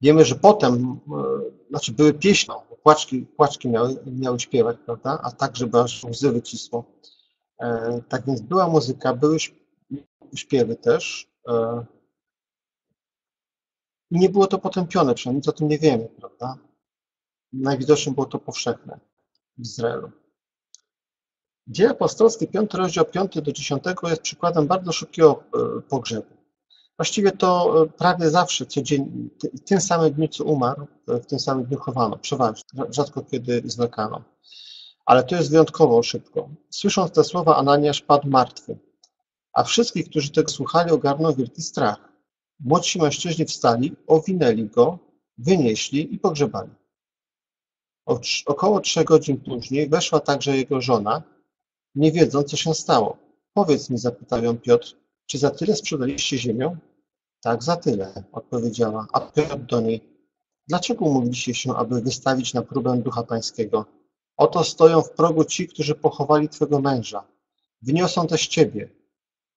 [SPEAKER 1] Wiemy, że potem, e, znaczy były pieśni, płaczki, płaczki miały, miały śpiewać, prawda, a tak, żeby aż łzy wycisło. E, tak więc była muzyka, były śpiewy też. I nie było to potępione, przynajmniej nic o tym nie wiemy, prawda? Najwidoczniej było to powszechne w Izraelu. Dzieje apostolskie, 5 rozdział 5 do 10 jest przykładem bardzo szybkiego e, pogrzebu. Właściwie to e, prawie zawsze, codziennie, w tym samym dniu, co umarł, e, w tym samym dniu chowano, przeważnie, rzadko kiedy zwlekano. Ale to jest wyjątkowo szybko. Słysząc te słowa, Ananiasz padł martwy, a wszystkich, którzy tego słuchali, ogarnął wielki strach. Młodsi mężczyźni wstali, owinęli go, wynieśli i pogrzebali. Około trzech godzin później weszła także jego żona, nie wiedząc, co się stało. Powiedz mi, zapytał ją Piotr, czy za tyle sprzedaliście ziemię? Tak, za tyle, odpowiedziała. A Piotr do niej, dlaczego umówiliście się, aby wystawić na próbę ducha pańskiego? Oto stoją w progu ci, którzy pochowali twego męża. Wniosą też ciebie.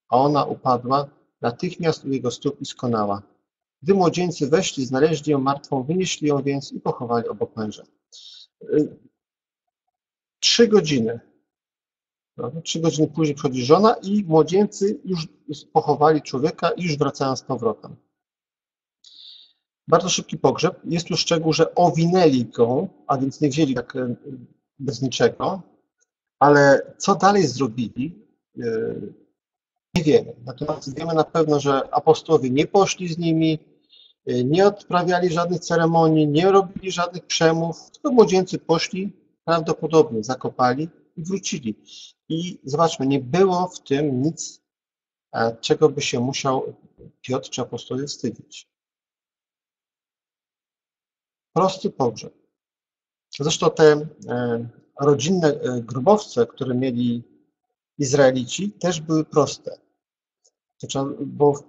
[SPEAKER 1] A ona upadła natychmiast u jego stóp i skonała. Gdy młodzieńcy weszli, znaleźli ją martwą, wynieśli ją więc i pochowali obok męża. Y, trzy godziny Trzy godziny później przychodzi żona i młodzieńcy już pochowali człowieka i już wracają z powrotem. Bardzo szybki pogrzeb. Jest tu szczegół, że owinęli go, a więc nie wzięli tak e, bez niczego, ale co dalej zrobili, e, nie wiemy. Natomiast wiemy na pewno, że apostołowie nie poszli z nimi, e, nie odprawiali żadnych ceremonii, nie robili żadnych przemów, tylko młodzieńcy poszli, prawdopodobnie zakopali i wrócili. I zobaczmy, nie było w tym nic, e, czego by się musiał Piotr czy apostoły wstydzić. Prosty pogrzeb. Zresztą te e, rodzinne e, grobowce, które mieli Izraelici, też były proste. Bo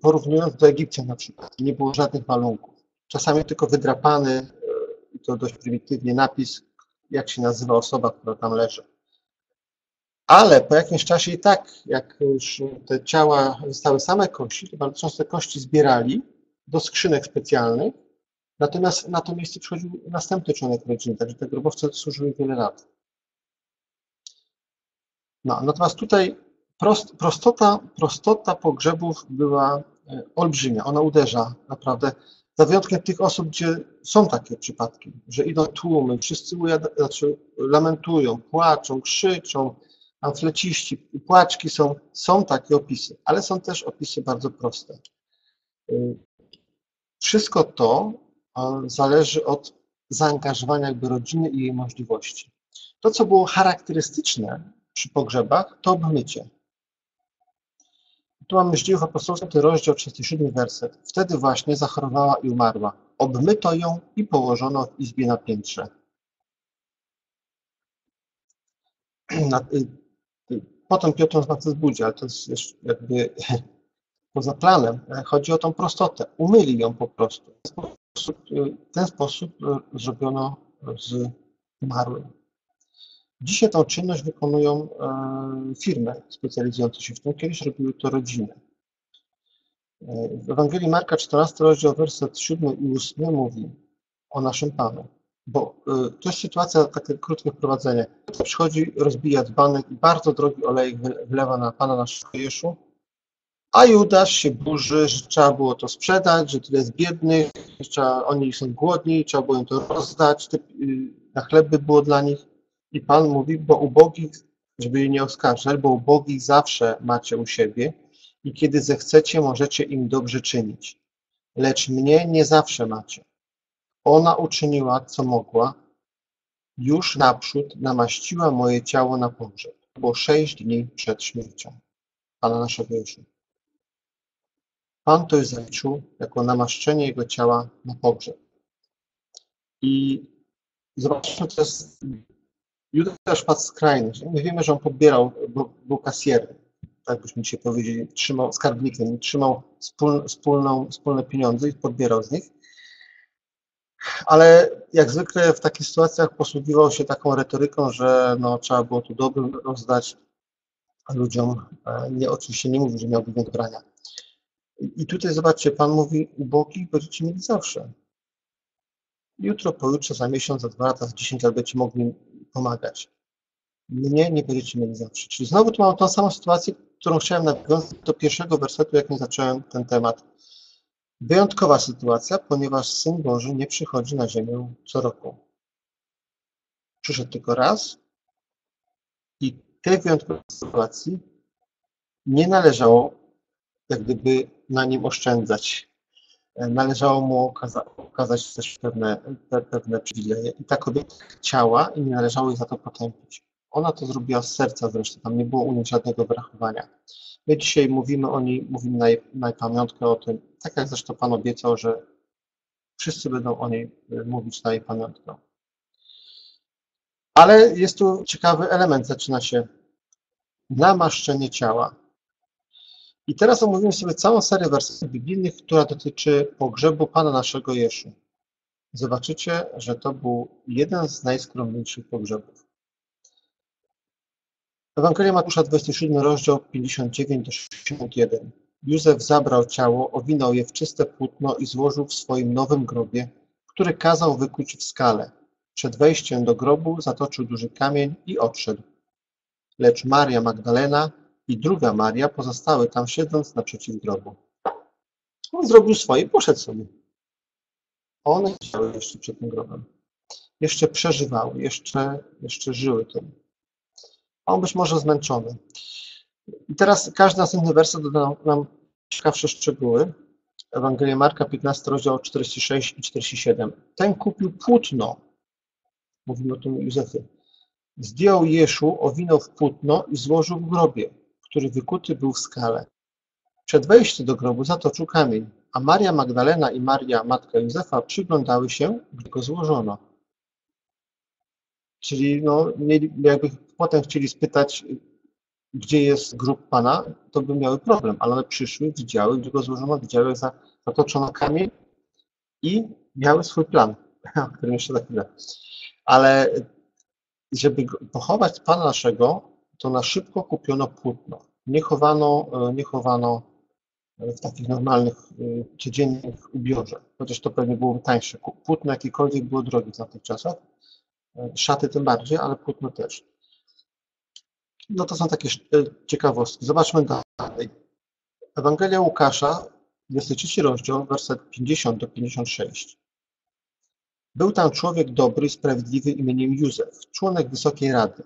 [SPEAKER 1] porównując do Egipcjan na przykład, nie było żadnych malunków. Czasami tylko wydrapany, to dość prymitywnie, napis, jak się nazywa osoba, która tam leży. Ale po jakimś czasie i tak, jak już te ciała zostały same kości, to bardzo często te kości zbierali do skrzynek specjalnych, natomiast na to miejsce przychodził następny członek rodziny, także te grobowce służyły wiele lat. No, natomiast tutaj prost, prostota, prostota pogrzebów była e, olbrzymia. Ona uderza naprawdę, za wyjątkiem tych osób, gdzie są takie przypadki, że idą tłumy, wszyscy znaczy lamentują, płaczą, krzyczą, Amfleciści, płaczki są, są takie opisy, ale są też opisy bardzo proste. Y, wszystko to zależy od zaangażowania jakby rodziny i jej możliwości. To, co było charakterystyczne przy pogrzebach, to obmycie. Tu mamy Dziełów Apostolskich, rozdział 37 werset. Wtedy właśnie zachorowała i umarła. Obmyto ją i położono w izbie na piętrze. Potem Piotr zmartwychwzbudzi, ale to jest jeszcze jakby poza planem. Chodzi o tą prostotę. Umyli ją po prostu. W ten sposób, w ten sposób zrobiono z umarłym. Dzisiaj tę czynność wykonują e, firmy specjalizujące się w tym. Kiedyś robiły to rodziny. E, w Ewangelii Marka 14 rozdział, werset 7 i 8 mówi o naszym Panu. Bo y, to jest sytuacja, takie krótkie wprowadzenie. Przychodzi, rozbija dzbanek i bardzo drogi olejek wlewa na Pana naszego Jeszu, a Judasz się burzy, że trzeba było to sprzedać, że tyle jest biednych, trzeba, oni są głodni, trzeba było im to rozdać, y, na chleb by było dla nich. I Pan mówi, bo ubogich, żeby je nie oskarżać, bo ubogich zawsze macie u siebie i kiedy zechcecie, możecie im dobrze czynić. Lecz mnie nie zawsze macie. Ona uczyniła, co mogła, już naprzód namaściła moje ciało na pogrzeb. Było sześć dni przed śmiercią Pana naszego Jezu. Pan to zaliczył jako namaszczenie Jego ciała na pogrzeb. I zobaczmy, to jest Judasz padł skrajny. My wiemy, że on pobierał, był kasjerem, tak byśmy dzisiaj powiedzieli, trzymał skarbnikiem, trzymał wspólną, wspólne pieniądze i podbierał z nich. Ale jak zwykle w takich sytuacjach posługiwał się taką retoryką, że no, trzeba było tu dobrym rozdać ludziom. E, nie, oczywiście nie mówi, że miał wymiot brania. I tutaj zobaczcie, Pan mówi, ubogich będziecie mieli zawsze. Jutro, pojutrze, za miesiąc, za dwa lata, za dziesięć lat będziecie mogli pomagać. Mnie nie będziecie mieli zawsze. Czyli znowu tu mam tą samą sytuację, którą chciałem nawiązać do pierwszego wersetu, jak nie zacząłem ten temat. Wyjątkowa sytuacja, ponieważ Syn Boży nie przychodzi na ziemię co roku. Przyszedł tylko raz i tej wyjątkowej sytuacji nie należało jak gdyby na nim oszczędzać. Należało mu okaza okazać też pewne, pewne przywileje. I ta kobieta chciała i nie należało jej za to potępić. Ona to zrobiła z serca zresztą, tam nie było u niej żadnego wyrachowania. My dzisiaj mówimy o niej, mówimy na na pamiątkę o tym, tak jak zresztą Pan obiecał, że wszyscy będą o niej y, mówić na jej pamiątkę. Ale jest tu ciekawy element, zaczyna się namaszczenie ciała. I teraz omówimy sobie całą serię wersetów biblijnych, która dotyczy pogrzebu Pana naszego Jeszu. Zobaczycie, że to był jeden z najskromniejszych pogrzebów. Ewangelia Matusza, 27 rozdział 59-61. Józef zabrał ciało, owinął je w czyste płótno i złożył w swoim nowym grobie, który kazał wykuć w skale. Przed wejściem do grobu zatoczył duży kamień i odszedł. Lecz Maria Magdalena i druga Maria pozostały tam siedząc naprzeciw grobu. On zrobił swoje poszedł sobie. One siedziały jeszcze przed tym grobem. Jeszcze przeżywały, jeszcze, jeszcze żyły tym on być może zmęczony. I teraz każdy następny werset doda nam ciekawsze szczegóły. Ewangelia Marka, 15 rozdział 46 i 47. Ten kupił płótno. Mówimy o tym Józefie. Zdjął Jeszu, owinął w płótno i złożył w grobie, który wykuty był w skale. Przed wejściem do grobu zatoczył kamień, a Maria Magdalena i Maria, matka Józefa, przyglądały się, gdy go złożono. Czyli no, jakby potem chcieli spytać, gdzie jest grób Pana, to by miały problem, ale one przyszły, widziały, gdzie go złożono, widziały za, zatoczono kamień i miały swój plan, o którym jeszcze za chwilę. Ale żeby pochować Pana naszego, to na szybko kupiono płótno. Nie chowano, nie chowano w takich normalnych, codziennych ubiorze, chociaż to pewnie byłoby tańsze. Płótno jakiekolwiek było drogie w tamtych czasach, szaty tym bardziej, ale płótno też. No to są takie e, ciekawostki. Zobaczmy dalej. Ewangelia Łukasza, 23 rozdział, werset 50 do 56. Był tam człowiek dobry i sprawiedliwy imieniem Józef, członek Wysokiej Rady.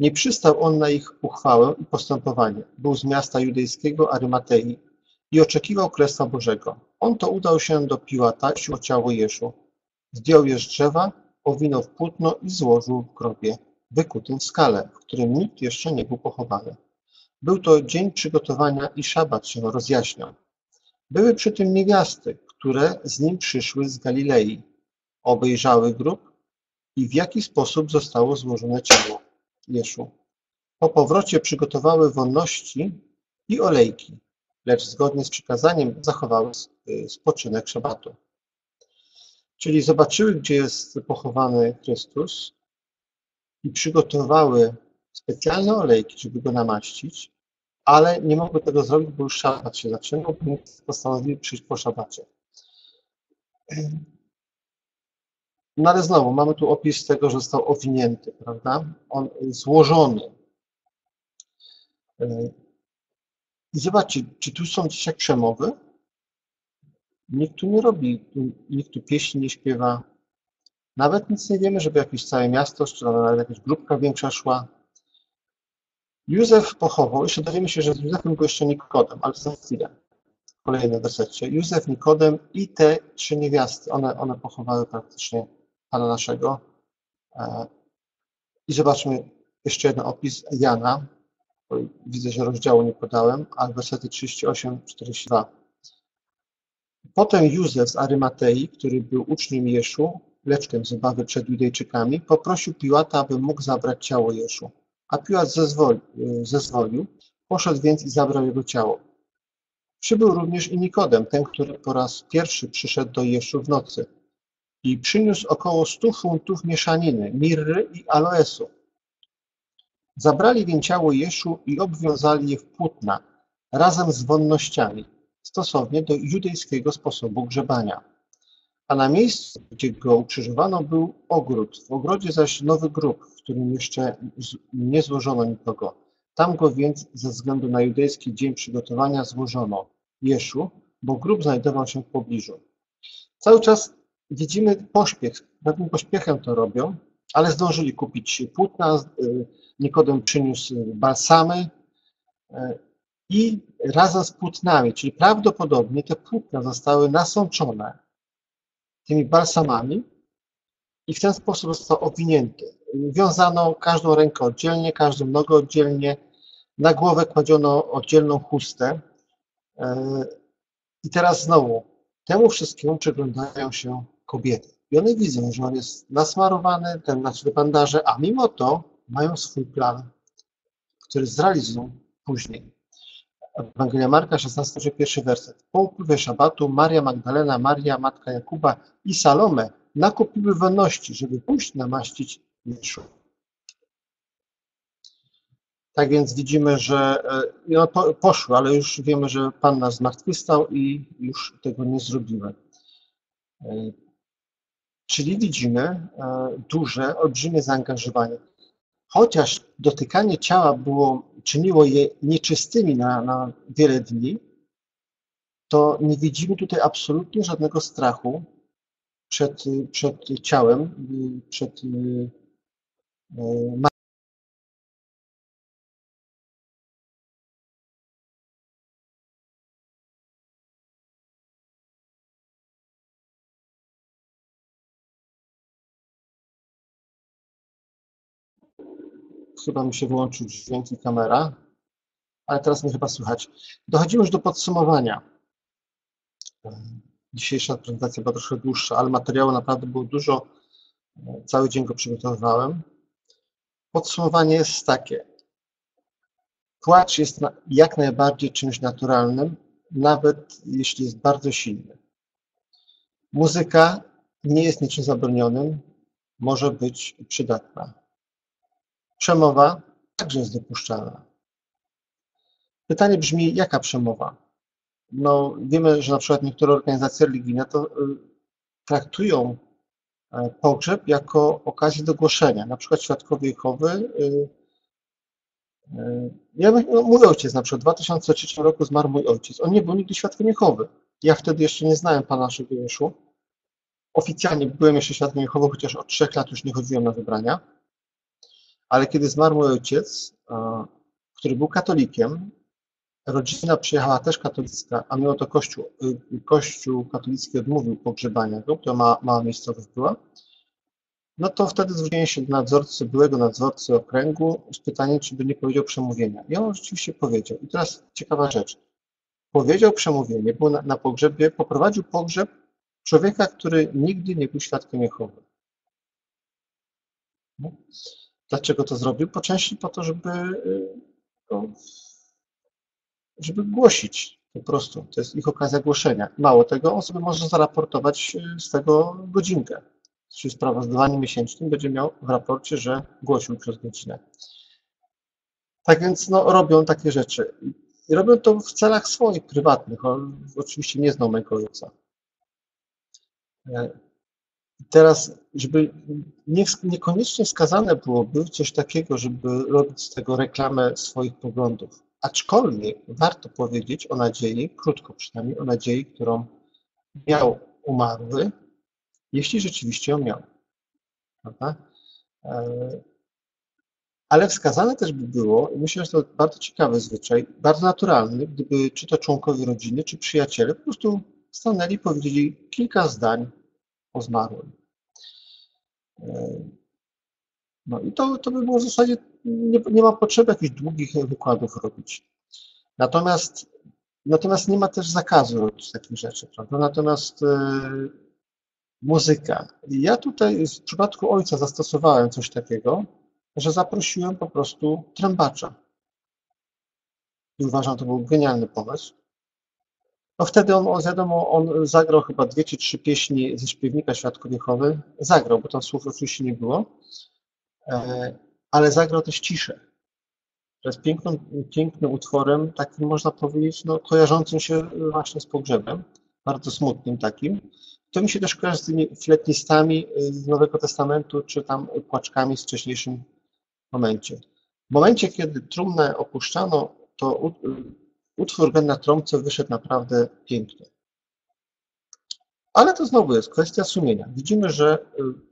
[SPEAKER 1] Nie przystał on na ich uchwałę i postępowanie. Był z miasta judejskiego Arymatei i oczekiwał Królestwa Bożego. On to udał się do Piłata i ciało Jeszu. Zdjął je z drzewa, owinął w płótno i złożył w grobie wykutym w skale, w którym nikt jeszcze nie był pochowany. Był to dzień przygotowania i szabat się rozjaśniał. Były przy tym niewiasty, które z nim przyszły z Galilei, obejrzały grób i w jaki sposób zostało złożone ciało Jeszu. Po powrocie przygotowały wonności i olejki, lecz zgodnie z przykazaniem zachowały spoczynek szabatu. Czyli zobaczyły, gdzie jest pochowany Chrystus, i przygotowały specjalne olejki, żeby go namaścić, ale nie mogły tego zrobić, bo już szabat się zaczynał, więc postanowili przyjść po szabacie. No ale znowu, mamy tu opis tego, że został owinięty, prawda? On złożony. I zobaczcie, czy tu są dzisiaj przemowy? Nikt tu nie robi, nikt tu pieśni nie śpiewa, nawet nic nie wiemy, żeby jakieś całe miasto, czy nawet jakaś grupka większa szła. Józef pochował, jeszcze dowiemy się, że z Józefem był jeszcze Nikodem, ale za chwilę. W kolejnym wersecie. Józef, Nikodem i te trzy niewiasty, one, one pochowały praktycznie Pana naszego. E, I zobaczmy jeszcze jeden opis Jana. Widzę, że rozdziału nie podałem, ale wersety 38-42. Potem Józef z Arymatei, który był uczniem Jeszu, leczkiem z obawy przed Judejczykami, poprosił Piłata, aby mógł zabrać ciało Jeszu. A Piłat zezwolił, zezwolił, poszedł więc i zabrał jego ciało. Przybył również i Nikodem, ten, który po raz pierwszy przyszedł do Jeszu w nocy. i przyniósł około 100 funtów mieszaniny, mirry i aloesu. Zabrali więc ciało Jeszu i obwiązali je w płótna razem z wonnościami, stosownie do judejskiego sposobu grzebania. A na miejscu, gdzie go ukrzyżowano, był ogród, w ogrodzie zaś nowy grób, w którym jeszcze nie złożono nikogo. Tam go więc ze względu na judejski dzień przygotowania złożono Jeszu, bo grób znajdował się w pobliżu. Cały czas widzimy pośpiech, pewnym pośpiechem to robią, ale zdążyli kupić płótna, y, Nikodem przyniósł balsamy y, i razem z płótnami, czyli prawdopodobnie te płótna zostały nasączone tymi balsamami i w ten sposób został owinięty. Wiązano każdą rękę oddzielnie, każdą nogę oddzielnie, na głowę kładziono oddzielną chustę. Y, I teraz znowu, temu wszystkiemu przyglądają się kobiety. I one widzą, że on jest nasmarowany, ten na bandaże, a mimo to mają swój plan, który zrealizują później. Ewangelia Marka, 16, pierwszy werset. Po upływie szabatu Maria Magdalena, Maria, matka Jakuba i Salome nakupiły wonności, żeby pójść namaścić Jeszu. Tak więc widzimy, że no, poszły, ale już wiemy, że Pan nas zmartwychwstał i już tego nie zrobiły. E, czyli widzimy e, duże, olbrzymie zaangażowanie. Chociaż dotykanie ciała było, czyniło je nieczystymi na, na wiele dni, to nie widzimy tutaj absolutnie żadnego strachu przed, przed ciałem, przed Chyba mi się wyłączył dźwięk i kamera, ale teraz mnie chyba słychać. Dochodzimy już do podsumowania. Dzisiejsza prezentacja była troszkę dłuższa, ale materiału naprawdę było dużo. Cały dzień go przygotowywałem. Podsumowanie jest takie. Płacz jest jak najbardziej czymś naturalnym, nawet jeśli jest bardzo silny. Muzyka nie jest niczym zabronionym, może być przydatna. Przemowa także jest dopuszczalna. Pytanie brzmi, jaka przemowa? No, wiemy, że na przykład niektóre organizacje religijne to y, traktują e, pogrzeb jako okazję do głoszenia. Na przykład Świadkowie Jehowy. Y, y, ja, no, mój ojciec na przykład w 2003 roku zmarł mój ojciec. On nie był nigdy Świadkiem Jehowy. Ja wtedy jeszcze nie znałem Pana naszego. Oficjalnie byłem jeszcze Świadkiem Jehowy, chociaż od trzech lat już nie chodziłem na wybrania. Ale kiedy zmarł mój ojciec, który był katolikiem, rodzina przyjechała też katolicka, a mimo to kościół, y, kościół katolicki odmówił pogrzebania go, to ma, mała miejscowość była, no to wtedy zwróciłem się do nadzorcy, byłego nadzorcy okręgu z pytaniem, czy by nie powiedział przemówienia. I on rzeczywiście powiedział. I teraz ciekawa rzecz. Powiedział przemówienie, był na, na pogrzebie, poprowadził pogrzeb człowieka, który nigdy nie był świadkiem Jehowy. No. Dlaczego to zrobił? Po części po to, żeby, no, żeby głosić po prostu. To jest ich okazja głoszenia. Mało tego, on sobie może zaraportować y, z tego godzinkę. Przy sprawozdaniu miesięcznym będzie miał w raporcie, że głosił przez godzinę. Tak więc no, robią takie rzeczy. I robią to w celach swoich, prywatnych. On oczywiście nie znał mego ojca. E, Teraz, żeby nie, niekoniecznie skazane byłoby coś takiego, żeby robić z tego reklamę swoich poglądów. Aczkolwiek warto powiedzieć o nadziei, krótko przynajmniej, o nadziei, którą miał umarły, jeśli rzeczywiście ją miał. Prawda? E, ale wskazane też by było, i myślę, że to bardzo ciekawy zwyczaj, bardzo naturalny, gdyby czy to członkowie rodziny, czy przyjaciele po prostu stanęli i powiedzieli kilka zdań o zmarłym. E, no i to, to by było w zasadzie, nie, nie ma potrzeby jakichś długich wykładów robić. Natomiast, natomiast nie ma też zakazu robić takich rzeczy, prawda? Natomiast e, muzyka. Ja tutaj w przypadku ojca zastosowałem coś takiego, że zaprosiłem po prostu trębacza. I uważam, to był genialny pomysł, No wtedy on, on, wiadomo, on zagrał chyba dwie czy trzy pieśni ze śpiewnika Świadków Jehowy. Zagrał, bo tam słów oczywiście nie było, e, ale zagrał też ciszę. To jest pięknym, pięknym utworem, takim można powiedzieć, no, kojarzącym się właśnie z pogrzebem, bardzo smutnym takim. To mi się też kojarzy z tymi fletnistami z Nowego Testamentu, czy tam płaczkami w wcześniejszym momencie. W momencie, kiedy trumnę opuszczano, to utwór Gen na trąbce wyszedł naprawdę pięknie. Ale to znowu jest kwestia sumienia. Widzimy, że y,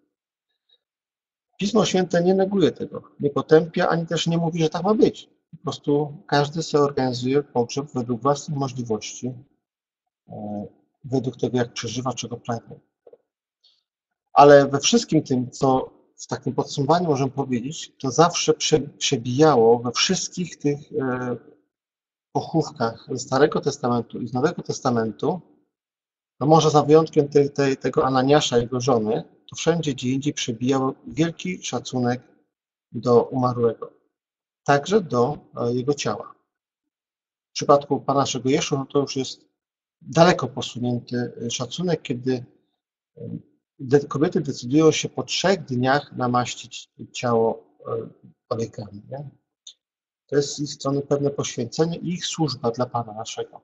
[SPEAKER 1] Pismo Święte nie neguje tego, nie potępia, ani też nie mówi, że tak ma być. Po prostu każdy sobie organizuje pogrzeb według własnych możliwości, e, według tego, jak przeżywa, czego pragnie. Ale we wszystkim tym, co w takim podsumowaniu możemy powiedzieć, to zawsze przebijało we wszystkich tych e, pochówkach ze Starego Testamentu i z Nowego Testamentu, no może za wyjątkiem tej, tej, tego Ananiasza jego żony, to wszędzie gdzie indziej przebijał wielki szacunek do umarłego, także do e, jego ciała. W przypadku Pana naszego Jeszu, no to już jest daleko posunięty e, szacunek, kiedy e, kobiety decydują się po trzech dniach namaścić ciało olejkami. Nie? To jest z ich strony pewne poświęcenie i ich służba dla Pana naszego.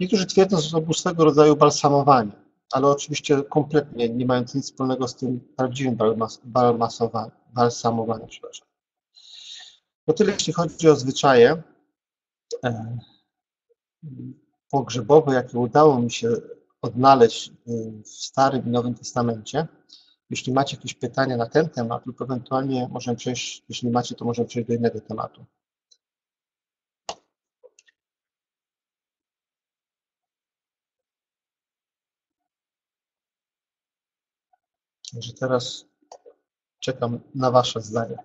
[SPEAKER 1] Niektórzy twierdzą, że to był swego rodzaju balsamowanie, ale oczywiście kompletnie nie mając nic wspólnego z tym prawdziwym balsamowaniem. Przepraszam. To tyle, jeśli chodzi o zwyczaje e, pogrzebowe, jakie udało mi się odnaleźć e, w Starym i Nowym Testamencie. Jeśli macie jakieś pytania na ten temat lub ewentualnie możemy przejść, jeśli macie, to możemy przejść do innego tematu. Także teraz czekam na Wasze zdanie.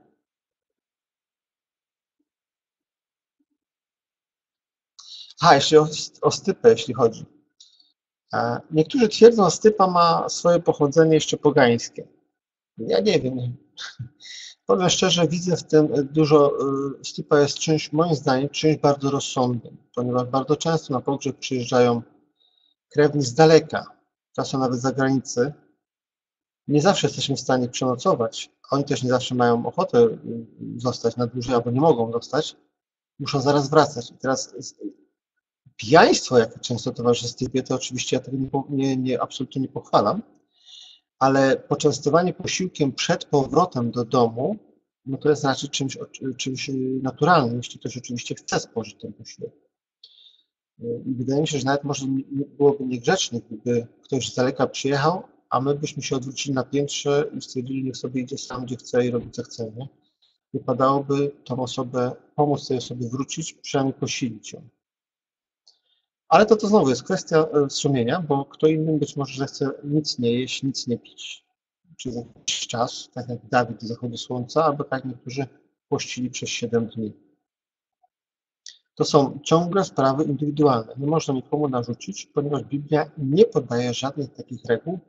[SPEAKER 1] A, jeszcze o, o stypę, jeśli chodzi. E, niektórzy twierdzą, że stypa ma swoje pochodzenie jeszcze pogańskie. Ja nie wiem. Powiem szczerze, widzę w tym dużo. E, stypa jest czymś, moim zdaniem, czymś bardzo rozsądnym, ponieważ bardzo często na pogrzeb przyjeżdżają krewni z daleka, czasem nawet z zagranicy, nie zawsze jesteśmy w stanie przenocować. Oni też nie zawsze mają ochotę y, zostać na dłużej, albo nie mogą zostać. Muszą zaraz wracać. I teraz pijaństwo, jakie często towarzyszy to oczywiście ja tego nie, nie, nie, absolutnie nie pochwalam, ale poczęstowanie posiłkiem przed powrotem do domu, no to jest raczej czymś, czymś naturalnym, jeśli ktoś oczywiście chce spożyć ten posiłek. I wydaje mi się, że nawet może byłoby niegrzeczne, gdyby ktoś z daleka przyjechał, a my byśmy się odwrócili na piętrze i stwierdzili, niech sobie idzie sam, gdzie chce i robi, co chce. Nie? Wypadałoby tą osobę, pomóc tej osobie wrócić, przynajmniej posilić ją. Ale to, to znowu jest kwestia e, sumienia, bo kto inny być może zechce nic nie jeść, nic nie pić. Za jakiś czas, tak jak Dawid do zachodu słońca, albo tak niektórzy pościli przez 7 dni. To są ciągle sprawy indywidualne. Nie można nikomu narzucić, ponieważ Biblia nie podaje żadnych takich reguł,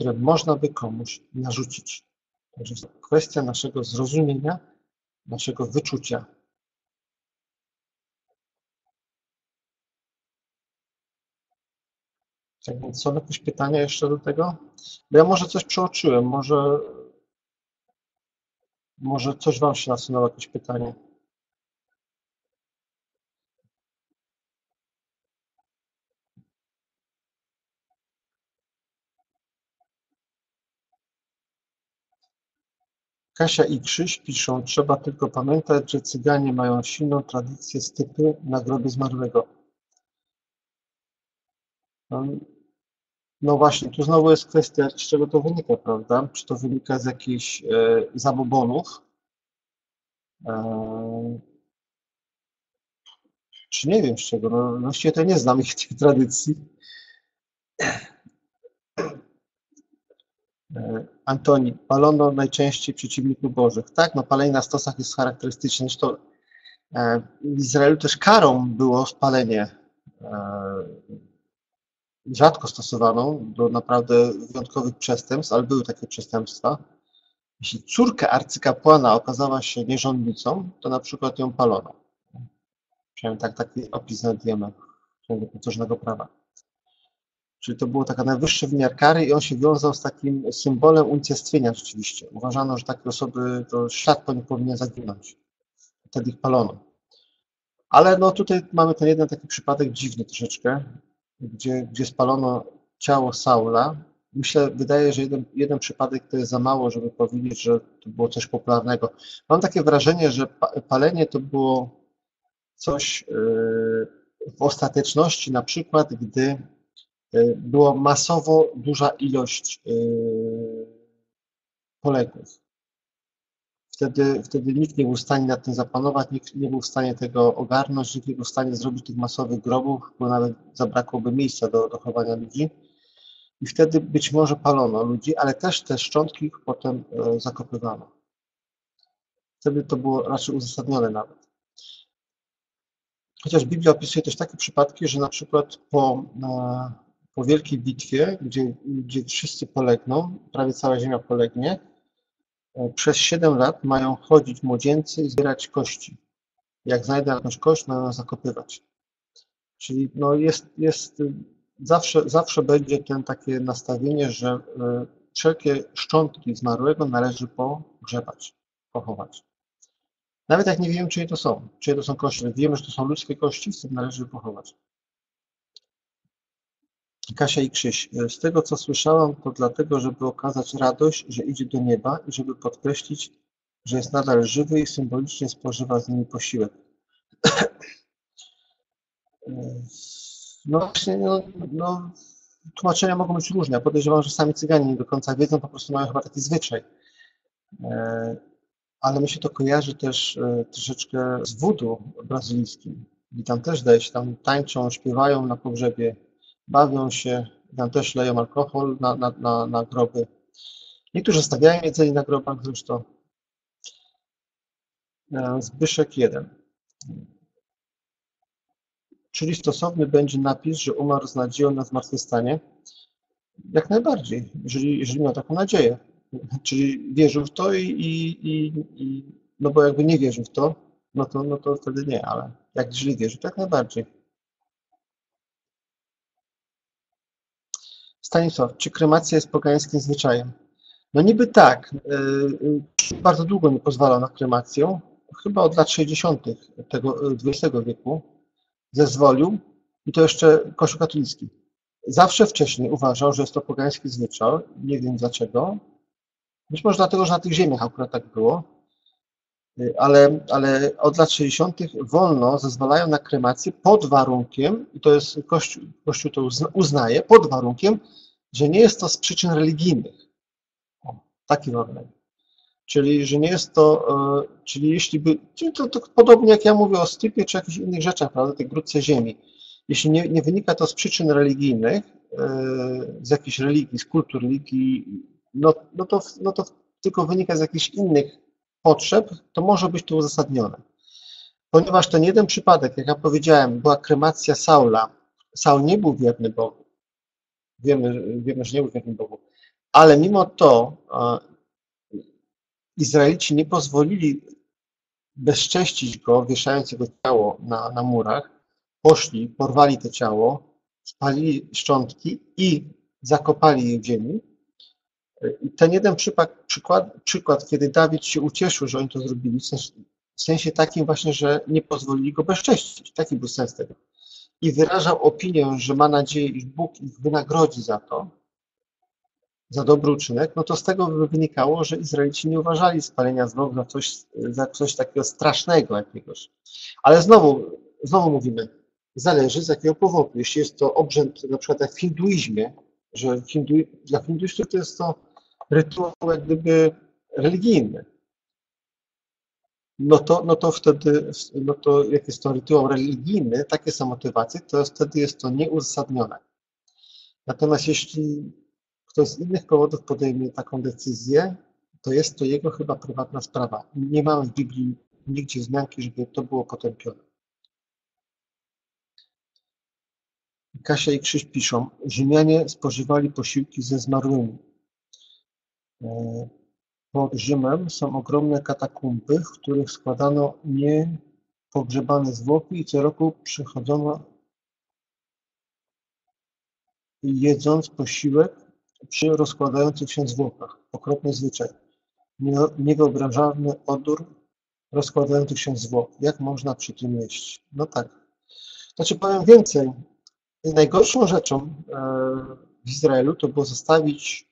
[SPEAKER 1] które można by komuś narzucić. Także jest kwestia naszego zrozumienia, naszego wyczucia. Tak więc są jakieś pytania jeszcze do tego? Bo ja może coś przeoczyłem, może, może coś Wam się nasunęło, jakieś pytanie. Kasia i Krzyś piszą: Trzeba tylko pamiętać, że Cyganie mają silną tradycję stypy na grobie zmarłego. No, no właśnie, tu znowu jest kwestia, z czego to wynika, prawda? Czy to wynika z jakichś e, zabobonów? E, czy nie wiem z czego? No, właściwie to nie znam ich tych tradycji. Antoni, palono najczęściej przeciwników bożych. Tak, no palenie na stosach jest charakterystyczne. Zresztą e, w Izraelu też karą było spalenie. E, rzadko stosowaną do naprawdę wyjątkowych przestępstw, ale były takie przestępstwa. Jeśli córka arcykapłana okazała się nierządnicą, to na przykład ją palono. Przynajmniej tak, taki opis znajdziemy w księdze prawa. Czyli to było taka najwyższy wymiar kary i on się wiązał z takim symbolem unicestwienia rzeczywiście. Uważano, że takie osoby, to świat po nich powinien zaginąć. Wtedy ich palono. Ale no tutaj mamy ten jeden taki przypadek dziwny troszeczkę, gdzie, gdzie spalono ciało Saula. Myślę, wydaje, że jeden, jeden przypadek to jest za mało, żeby powiedzieć, że to było coś popularnego. Mam takie wrażenie, że palenie to było coś yy, w ostateczności, na przykład gdy yy, była masowo duża ilość yy, poległych. Wtedy, wtedy nikt nie był w stanie nad tym zapanować, nikt nie był w stanie tego ogarnąć, nikt nie był w stanie zrobić tych masowych grobów, bo nawet zabrakłoby miejsca do, do chowania ludzi. I wtedy być może palono ludzi, ale też te szczątki potem e, zakopywano. Wtedy to było raczej uzasadnione nawet. Chociaż Biblia opisuje też takie przypadki, że na przykład po, e, po wielkiej bitwie, gdzie, gdzie wszyscy polegną, prawie cała ziemia polegnie, E, przez 7 lat mają chodzić młodzieńcy i zbierać kości. Jak znajdą jakąś kość, mają ją zakopywać. Czyli no jest, jest zawsze, zawsze będzie ten takie nastawienie, że e, wszelkie szczątki zmarłego należy pogrzebać, pochować. Nawet jak nie wiemy, czyje to są, czyje to są kości, wiemy, że to są ludzkie kości, z tym należy pochować. Kasia i Krzyś. Z tego, co słyszałam, to dlatego, żeby okazać radość, że idzie do nieba i żeby podkreślić, że jest nadal żywy i symbolicznie spożywa z nimi posiłek. No właśnie, no, no, tłumaczenia mogą być różne. Podejrzewam, że sami Cyganie nie do końca wiedzą, po prostu mają chyba taki zwyczaj. E, ale mi się to kojarzy też e, troszeczkę z wudu brazylijskim. I tam też daje się, tam tańczą, śpiewają na pogrzebie bawią się, tam też leją alkohol na, na, na, na groby. Niektórzy stawiają jedzenie na grobach zresztą. E, Zbyszek 1. Czyli stosowny będzie napis, że umarł z nadzieją na zmartwychwstanie? Jak najbardziej, jeżeli, jeżeli miał taką nadzieję. Czyli wierzył w to i, i, i, i no bo jakby nie wierzył w to, no to, no to wtedy nie, ale jak jeżeli wierzył, jak najbardziej. Stanisław, czy kremacja jest pogańskim zwyczajem? No niby tak. Y, y, bardzo długo nie pozwalał na kremację. Chyba od lat 60. tego XX y, wieku zezwolił i to jeszcze Kościół katolicki. Zawsze wcześniej uważał, że jest to pogański zwyczaj. Nie wiem dlaczego. Być może dlatego, że na tych ziemiach akurat tak było. Ale, ale od lat 60. wolno zezwalają na kremację pod warunkiem, i to jest Kościół, Kościół to uznaje, pod warunkiem, że nie jest to z przyczyn religijnych. O, taki warunek. Czyli, że nie jest to, e, czyli jeśli by, czyli to, to podobnie jak ja mówię o stypie czy jakichś innych rzeczach, prawda, tej grudce ziemi. Jeśli nie, nie wynika to z przyczyn religijnych, e, z jakiejś religii, z kultur religii, no, no, to, no to tylko wynika z jakichś innych potrzeb, to może być to uzasadnione. Ponieważ ten jeden przypadek, jak ja powiedziałem, była kremacja Saula. Saul nie był wierny Bogu. Wiemy, wiemy że nie wierny Bogu. Ale mimo to Izraelici nie pozwolili bezcześcić go, wieszając jego ciało na, na murach. Poszli, porwali to ciało, spalili szczątki i zakopali je w ziemi. I ten jeden przykład, przykład, przykład, kiedy Dawid się ucieszył, że oni to zrobili, w sensie, w sensie takim właśnie, że nie pozwolili go bezcześcić. Taki był sens tego. I wyrażał opinię, że ma nadzieję, iż Bóg ich wynagrodzi za to, za dobry uczynek, no to z tego by wynikało, że Izraelici nie uważali spalenia zwłok za coś, za coś takiego strasznego jakiegoś. Ale znowu, znowu mówimy, zależy z jakiego powodu. Jeśli jest to obrzęd, na przykład jak w hinduizmie, że hindu, dla hinduistów to jest to rytuał jak gdyby religijny, no to, no to wtedy, no to jak jest to rytuał religijny, takie są motywacje, to wtedy jest to nieuzasadnione. Natomiast jeśli ktoś z innych powodów podejmie taką decyzję, to jest to jego chyba prywatna sprawa. Nie mamy w Biblii nigdzie wzmianki, żeby to było potępione. Kasia i Krzyś piszą, Rzymianie spożywali posiłki ze zmarłymi. Pod Rzymem są ogromne katakumby, w których składano niepogrzebane zwłoki i co roku przychodzono jedząc posiłek przy rozkładających się zwłokach. Okropny zwyczaj. Niewyobrażalny odór rozkładających się zwłok. Jak można przy tym jeść? No tak. Znaczy powiem więcej. Najgorszą rzeczą e, w Izraelu to było zostawić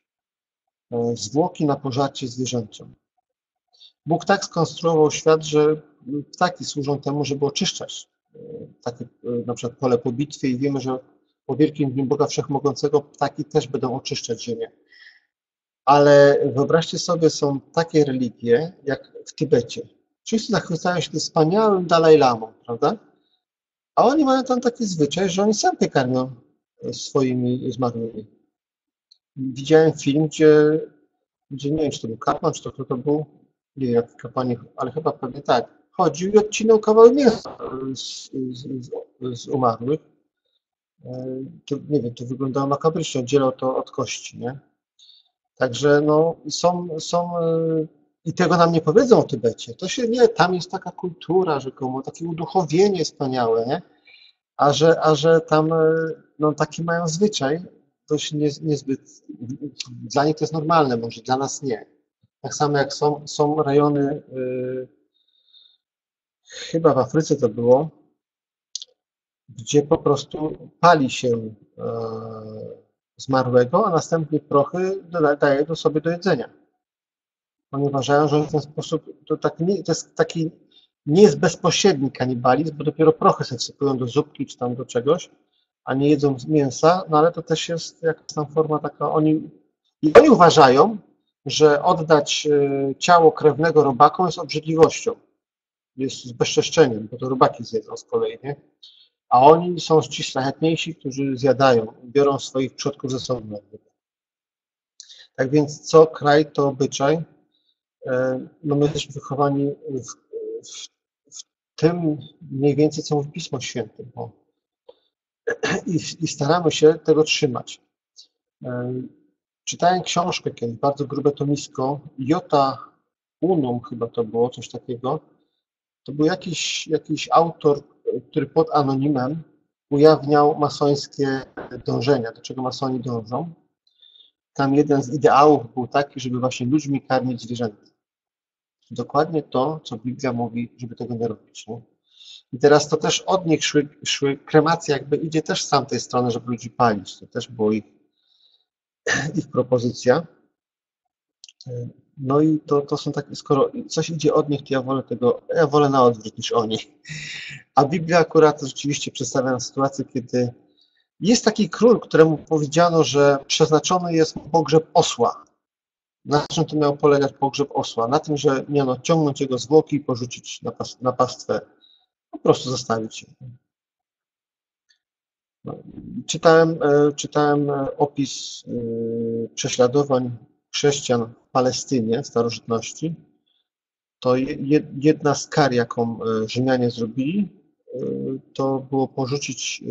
[SPEAKER 1] zwłoki na pożarcie zwierzęciom. Bóg tak skonstruował świat, że ptaki służą temu, żeby oczyszczać e, takie na przykład pole po bitwie i wiemy, że po wielkim dniu Boga Wszechmogącego ptaki też będą oczyszczać ziemię. Ale wyobraźcie sobie, są takie religie jak w Tybecie. Wszyscy zachwycają się tym wspaniałym Dalaj Lamą, prawda? A oni mają tam taki zwyczaj, że oni sami karmią swoimi zmarłymi. Widziałem film, gdzie, gdzie nie wiem, czy to był kapłan, czy to kto to był, nie wiem, jak kapłani, ale chyba pewnie tak. Chodził i odcinał kawałek mięsa z, z, z umarłych. E, to, nie wiem, to wyglądało makabrycznie, oddzielał to od kości, nie? Także no, są, są e, i tego nam nie powiedzą o Tybecie. To się nie, tam jest taka kultura rzekomo, takie uduchowienie wspaniałe, nie? A że, a że tam e, no, taki mają zwyczaj, się nie, niezbyt, dla nich to jest normalne, może dla nas nie. Tak samo jak są, są rejony, yy, chyba w Afryce to było, gdzie po prostu pali się yy, zmarłego, a następnie prochy daje do sobie do jedzenia. Oni uważają, że w ten sposób to, tak nie, to jest taki nie jest bezpośredni kanibalizm, bo dopiero prochy sobie wsypują do zupki czy tam do czegoś, a nie jedzą mięsa, no ale to też jest jakaś tam forma taka, oni, i oni uważają, że oddać e, ciało krewnego robakom jest obrzydliwością, jest zbezczeszczeniem, bo to robaki zjedzą z kolei, nie? A oni są ci szlachetniejsi, którzy zjadają, biorą swoich przodków ze sobą. Tak więc co kraj, to obyczaj. E, no my jesteśmy wychowani w, w, w tym mniej więcej, co mówi Pismo Święte, bo i, i staramy się tego trzymać. Czytałem książkę kiedyś, bardzo grube to nisko, Jota Unum chyba to było, coś takiego. To był jakiś, jakiś autor, który pod anonimem ujawniał masońskie dążenia, do czego masoni dążą. Tam jeden z ideałów był taki, żeby właśnie ludźmi karmić zwierzęta. Dokładnie to, co Biblia mówi, żeby tego nie robić. Nie? I teraz to też od nich szły, szły kremacja, jakby idzie też z tamtej strony, żeby ludzi palić. To też była ich, ich propozycja. No i to, to są takie, skoro coś idzie od nich, to ja wolę tego, ja wolę na odwrót niż oni. A Biblia akurat rzeczywiście przedstawia nam sytuację, kiedy jest taki król, któremu powiedziano, że przeznaczony jest pogrzeb osła. Na czym to miał polegać pogrzeb osła? Na tym, że miano ciągnąć jego zwłoki i porzucić na, pas, na pastwę, po prostu zostawić je. No, czytałem, e, czytałem e, opis e, prześladowań chrześcijan w Palestynie w starożytności. To jedna z kar, jaką Rzymianie zrobili, to było porzucić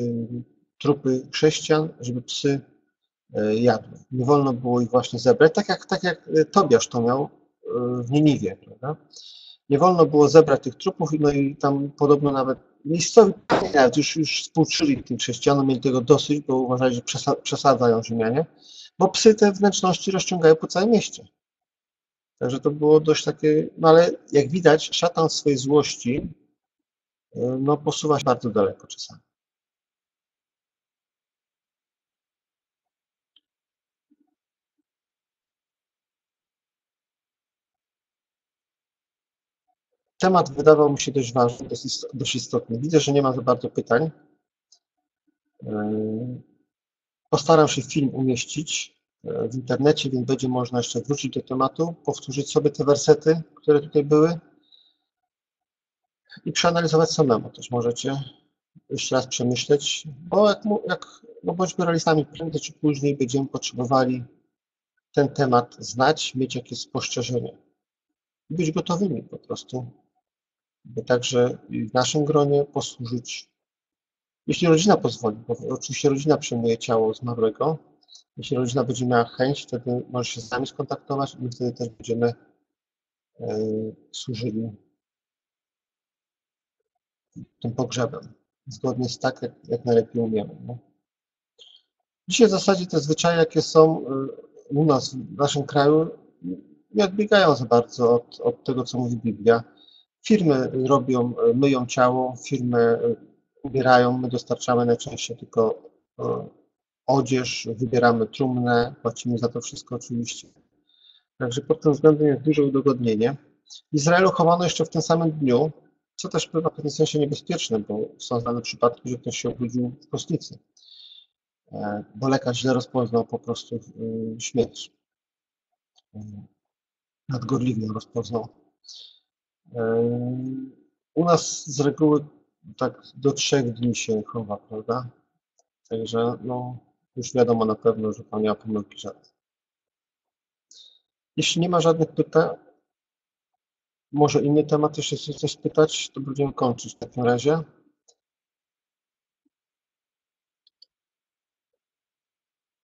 [SPEAKER 1] trupy chrześcijan, żeby psy jadły. Nie wolno było ich właśnie zebrać, tak jak, tak jak Tobiasz to miał w Niniwie, prawda? Nie wolno było zebrać tych trupów, no i tam podobno nawet miejscowi nawet już, już współczyli tym chrześcijanom, mieli tego dosyć, bo uważali, że przesadzają Rzymianie, bo psy te wnętrzności rozciągają po całym mieście. Także to było dość takie, no ale jak widać, szatan w swojej złości no, posuwa się bardzo daleko czasami. Temat wydawał mi się dość ważny, dość istotny. Widzę, że nie ma za bardzo pytań. Yy, postaram się film umieścić yy, w internecie, więc będzie można jeszcze wrócić do tematu, powtórzyć sobie te wersety, które tutaj były i przeanalizować samemu. Też możecie jeszcze raz przemyśleć, bo jak, jak no bądźmy realistami, prędzej czy później będziemy potrzebowali ten temat znać, mieć jakieś spostrzeżenia. Być gotowymi po prostu by także w naszym gronie posłużyć, jeśli rodzina pozwoli, bo oczywiście rodzina przyjmuje ciało zmarłego, jeśli rodzina będzie miała chęć, wtedy może się z nami skontaktować i my wtedy też będziemy e, służyli tym pogrzebem, zgodnie z tak, jak, jak najlepiej umiemy. No. Dzisiaj w zasadzie te zwyczaje, jakie są y, u nas, w naszym kraju, nie odbiegają za bardzo od, od tego, co mówi Biblia. Firmy robią, myją ciało, firmy y, ubierają, my dostarczamy najczęściej tylko odzież, wybieramy trumnę, płacimy za to wszystko oczywiście. Także pod tym względem jest duże udogodnienie. Izraelu chowano jeszcze w tym samym dniu, co też bywa w pewnym sensie niebezpieczne, bo są znane przypadki, że ktoś się obudził w kostnicy, e, bo lekarz źle rozpoznał po prostu e, śmierć. E, nadgorliwie rozpoznał. U nas z reguły tak do trzech dni się chowa, prawda? Także no, już wiadomo na pewno, że pan nie ma pomyłki. Jeśli nie ma żadnych pytań, może inny temat jeszcze chcesz coś spytać, to będziemy kończyć w takim razie.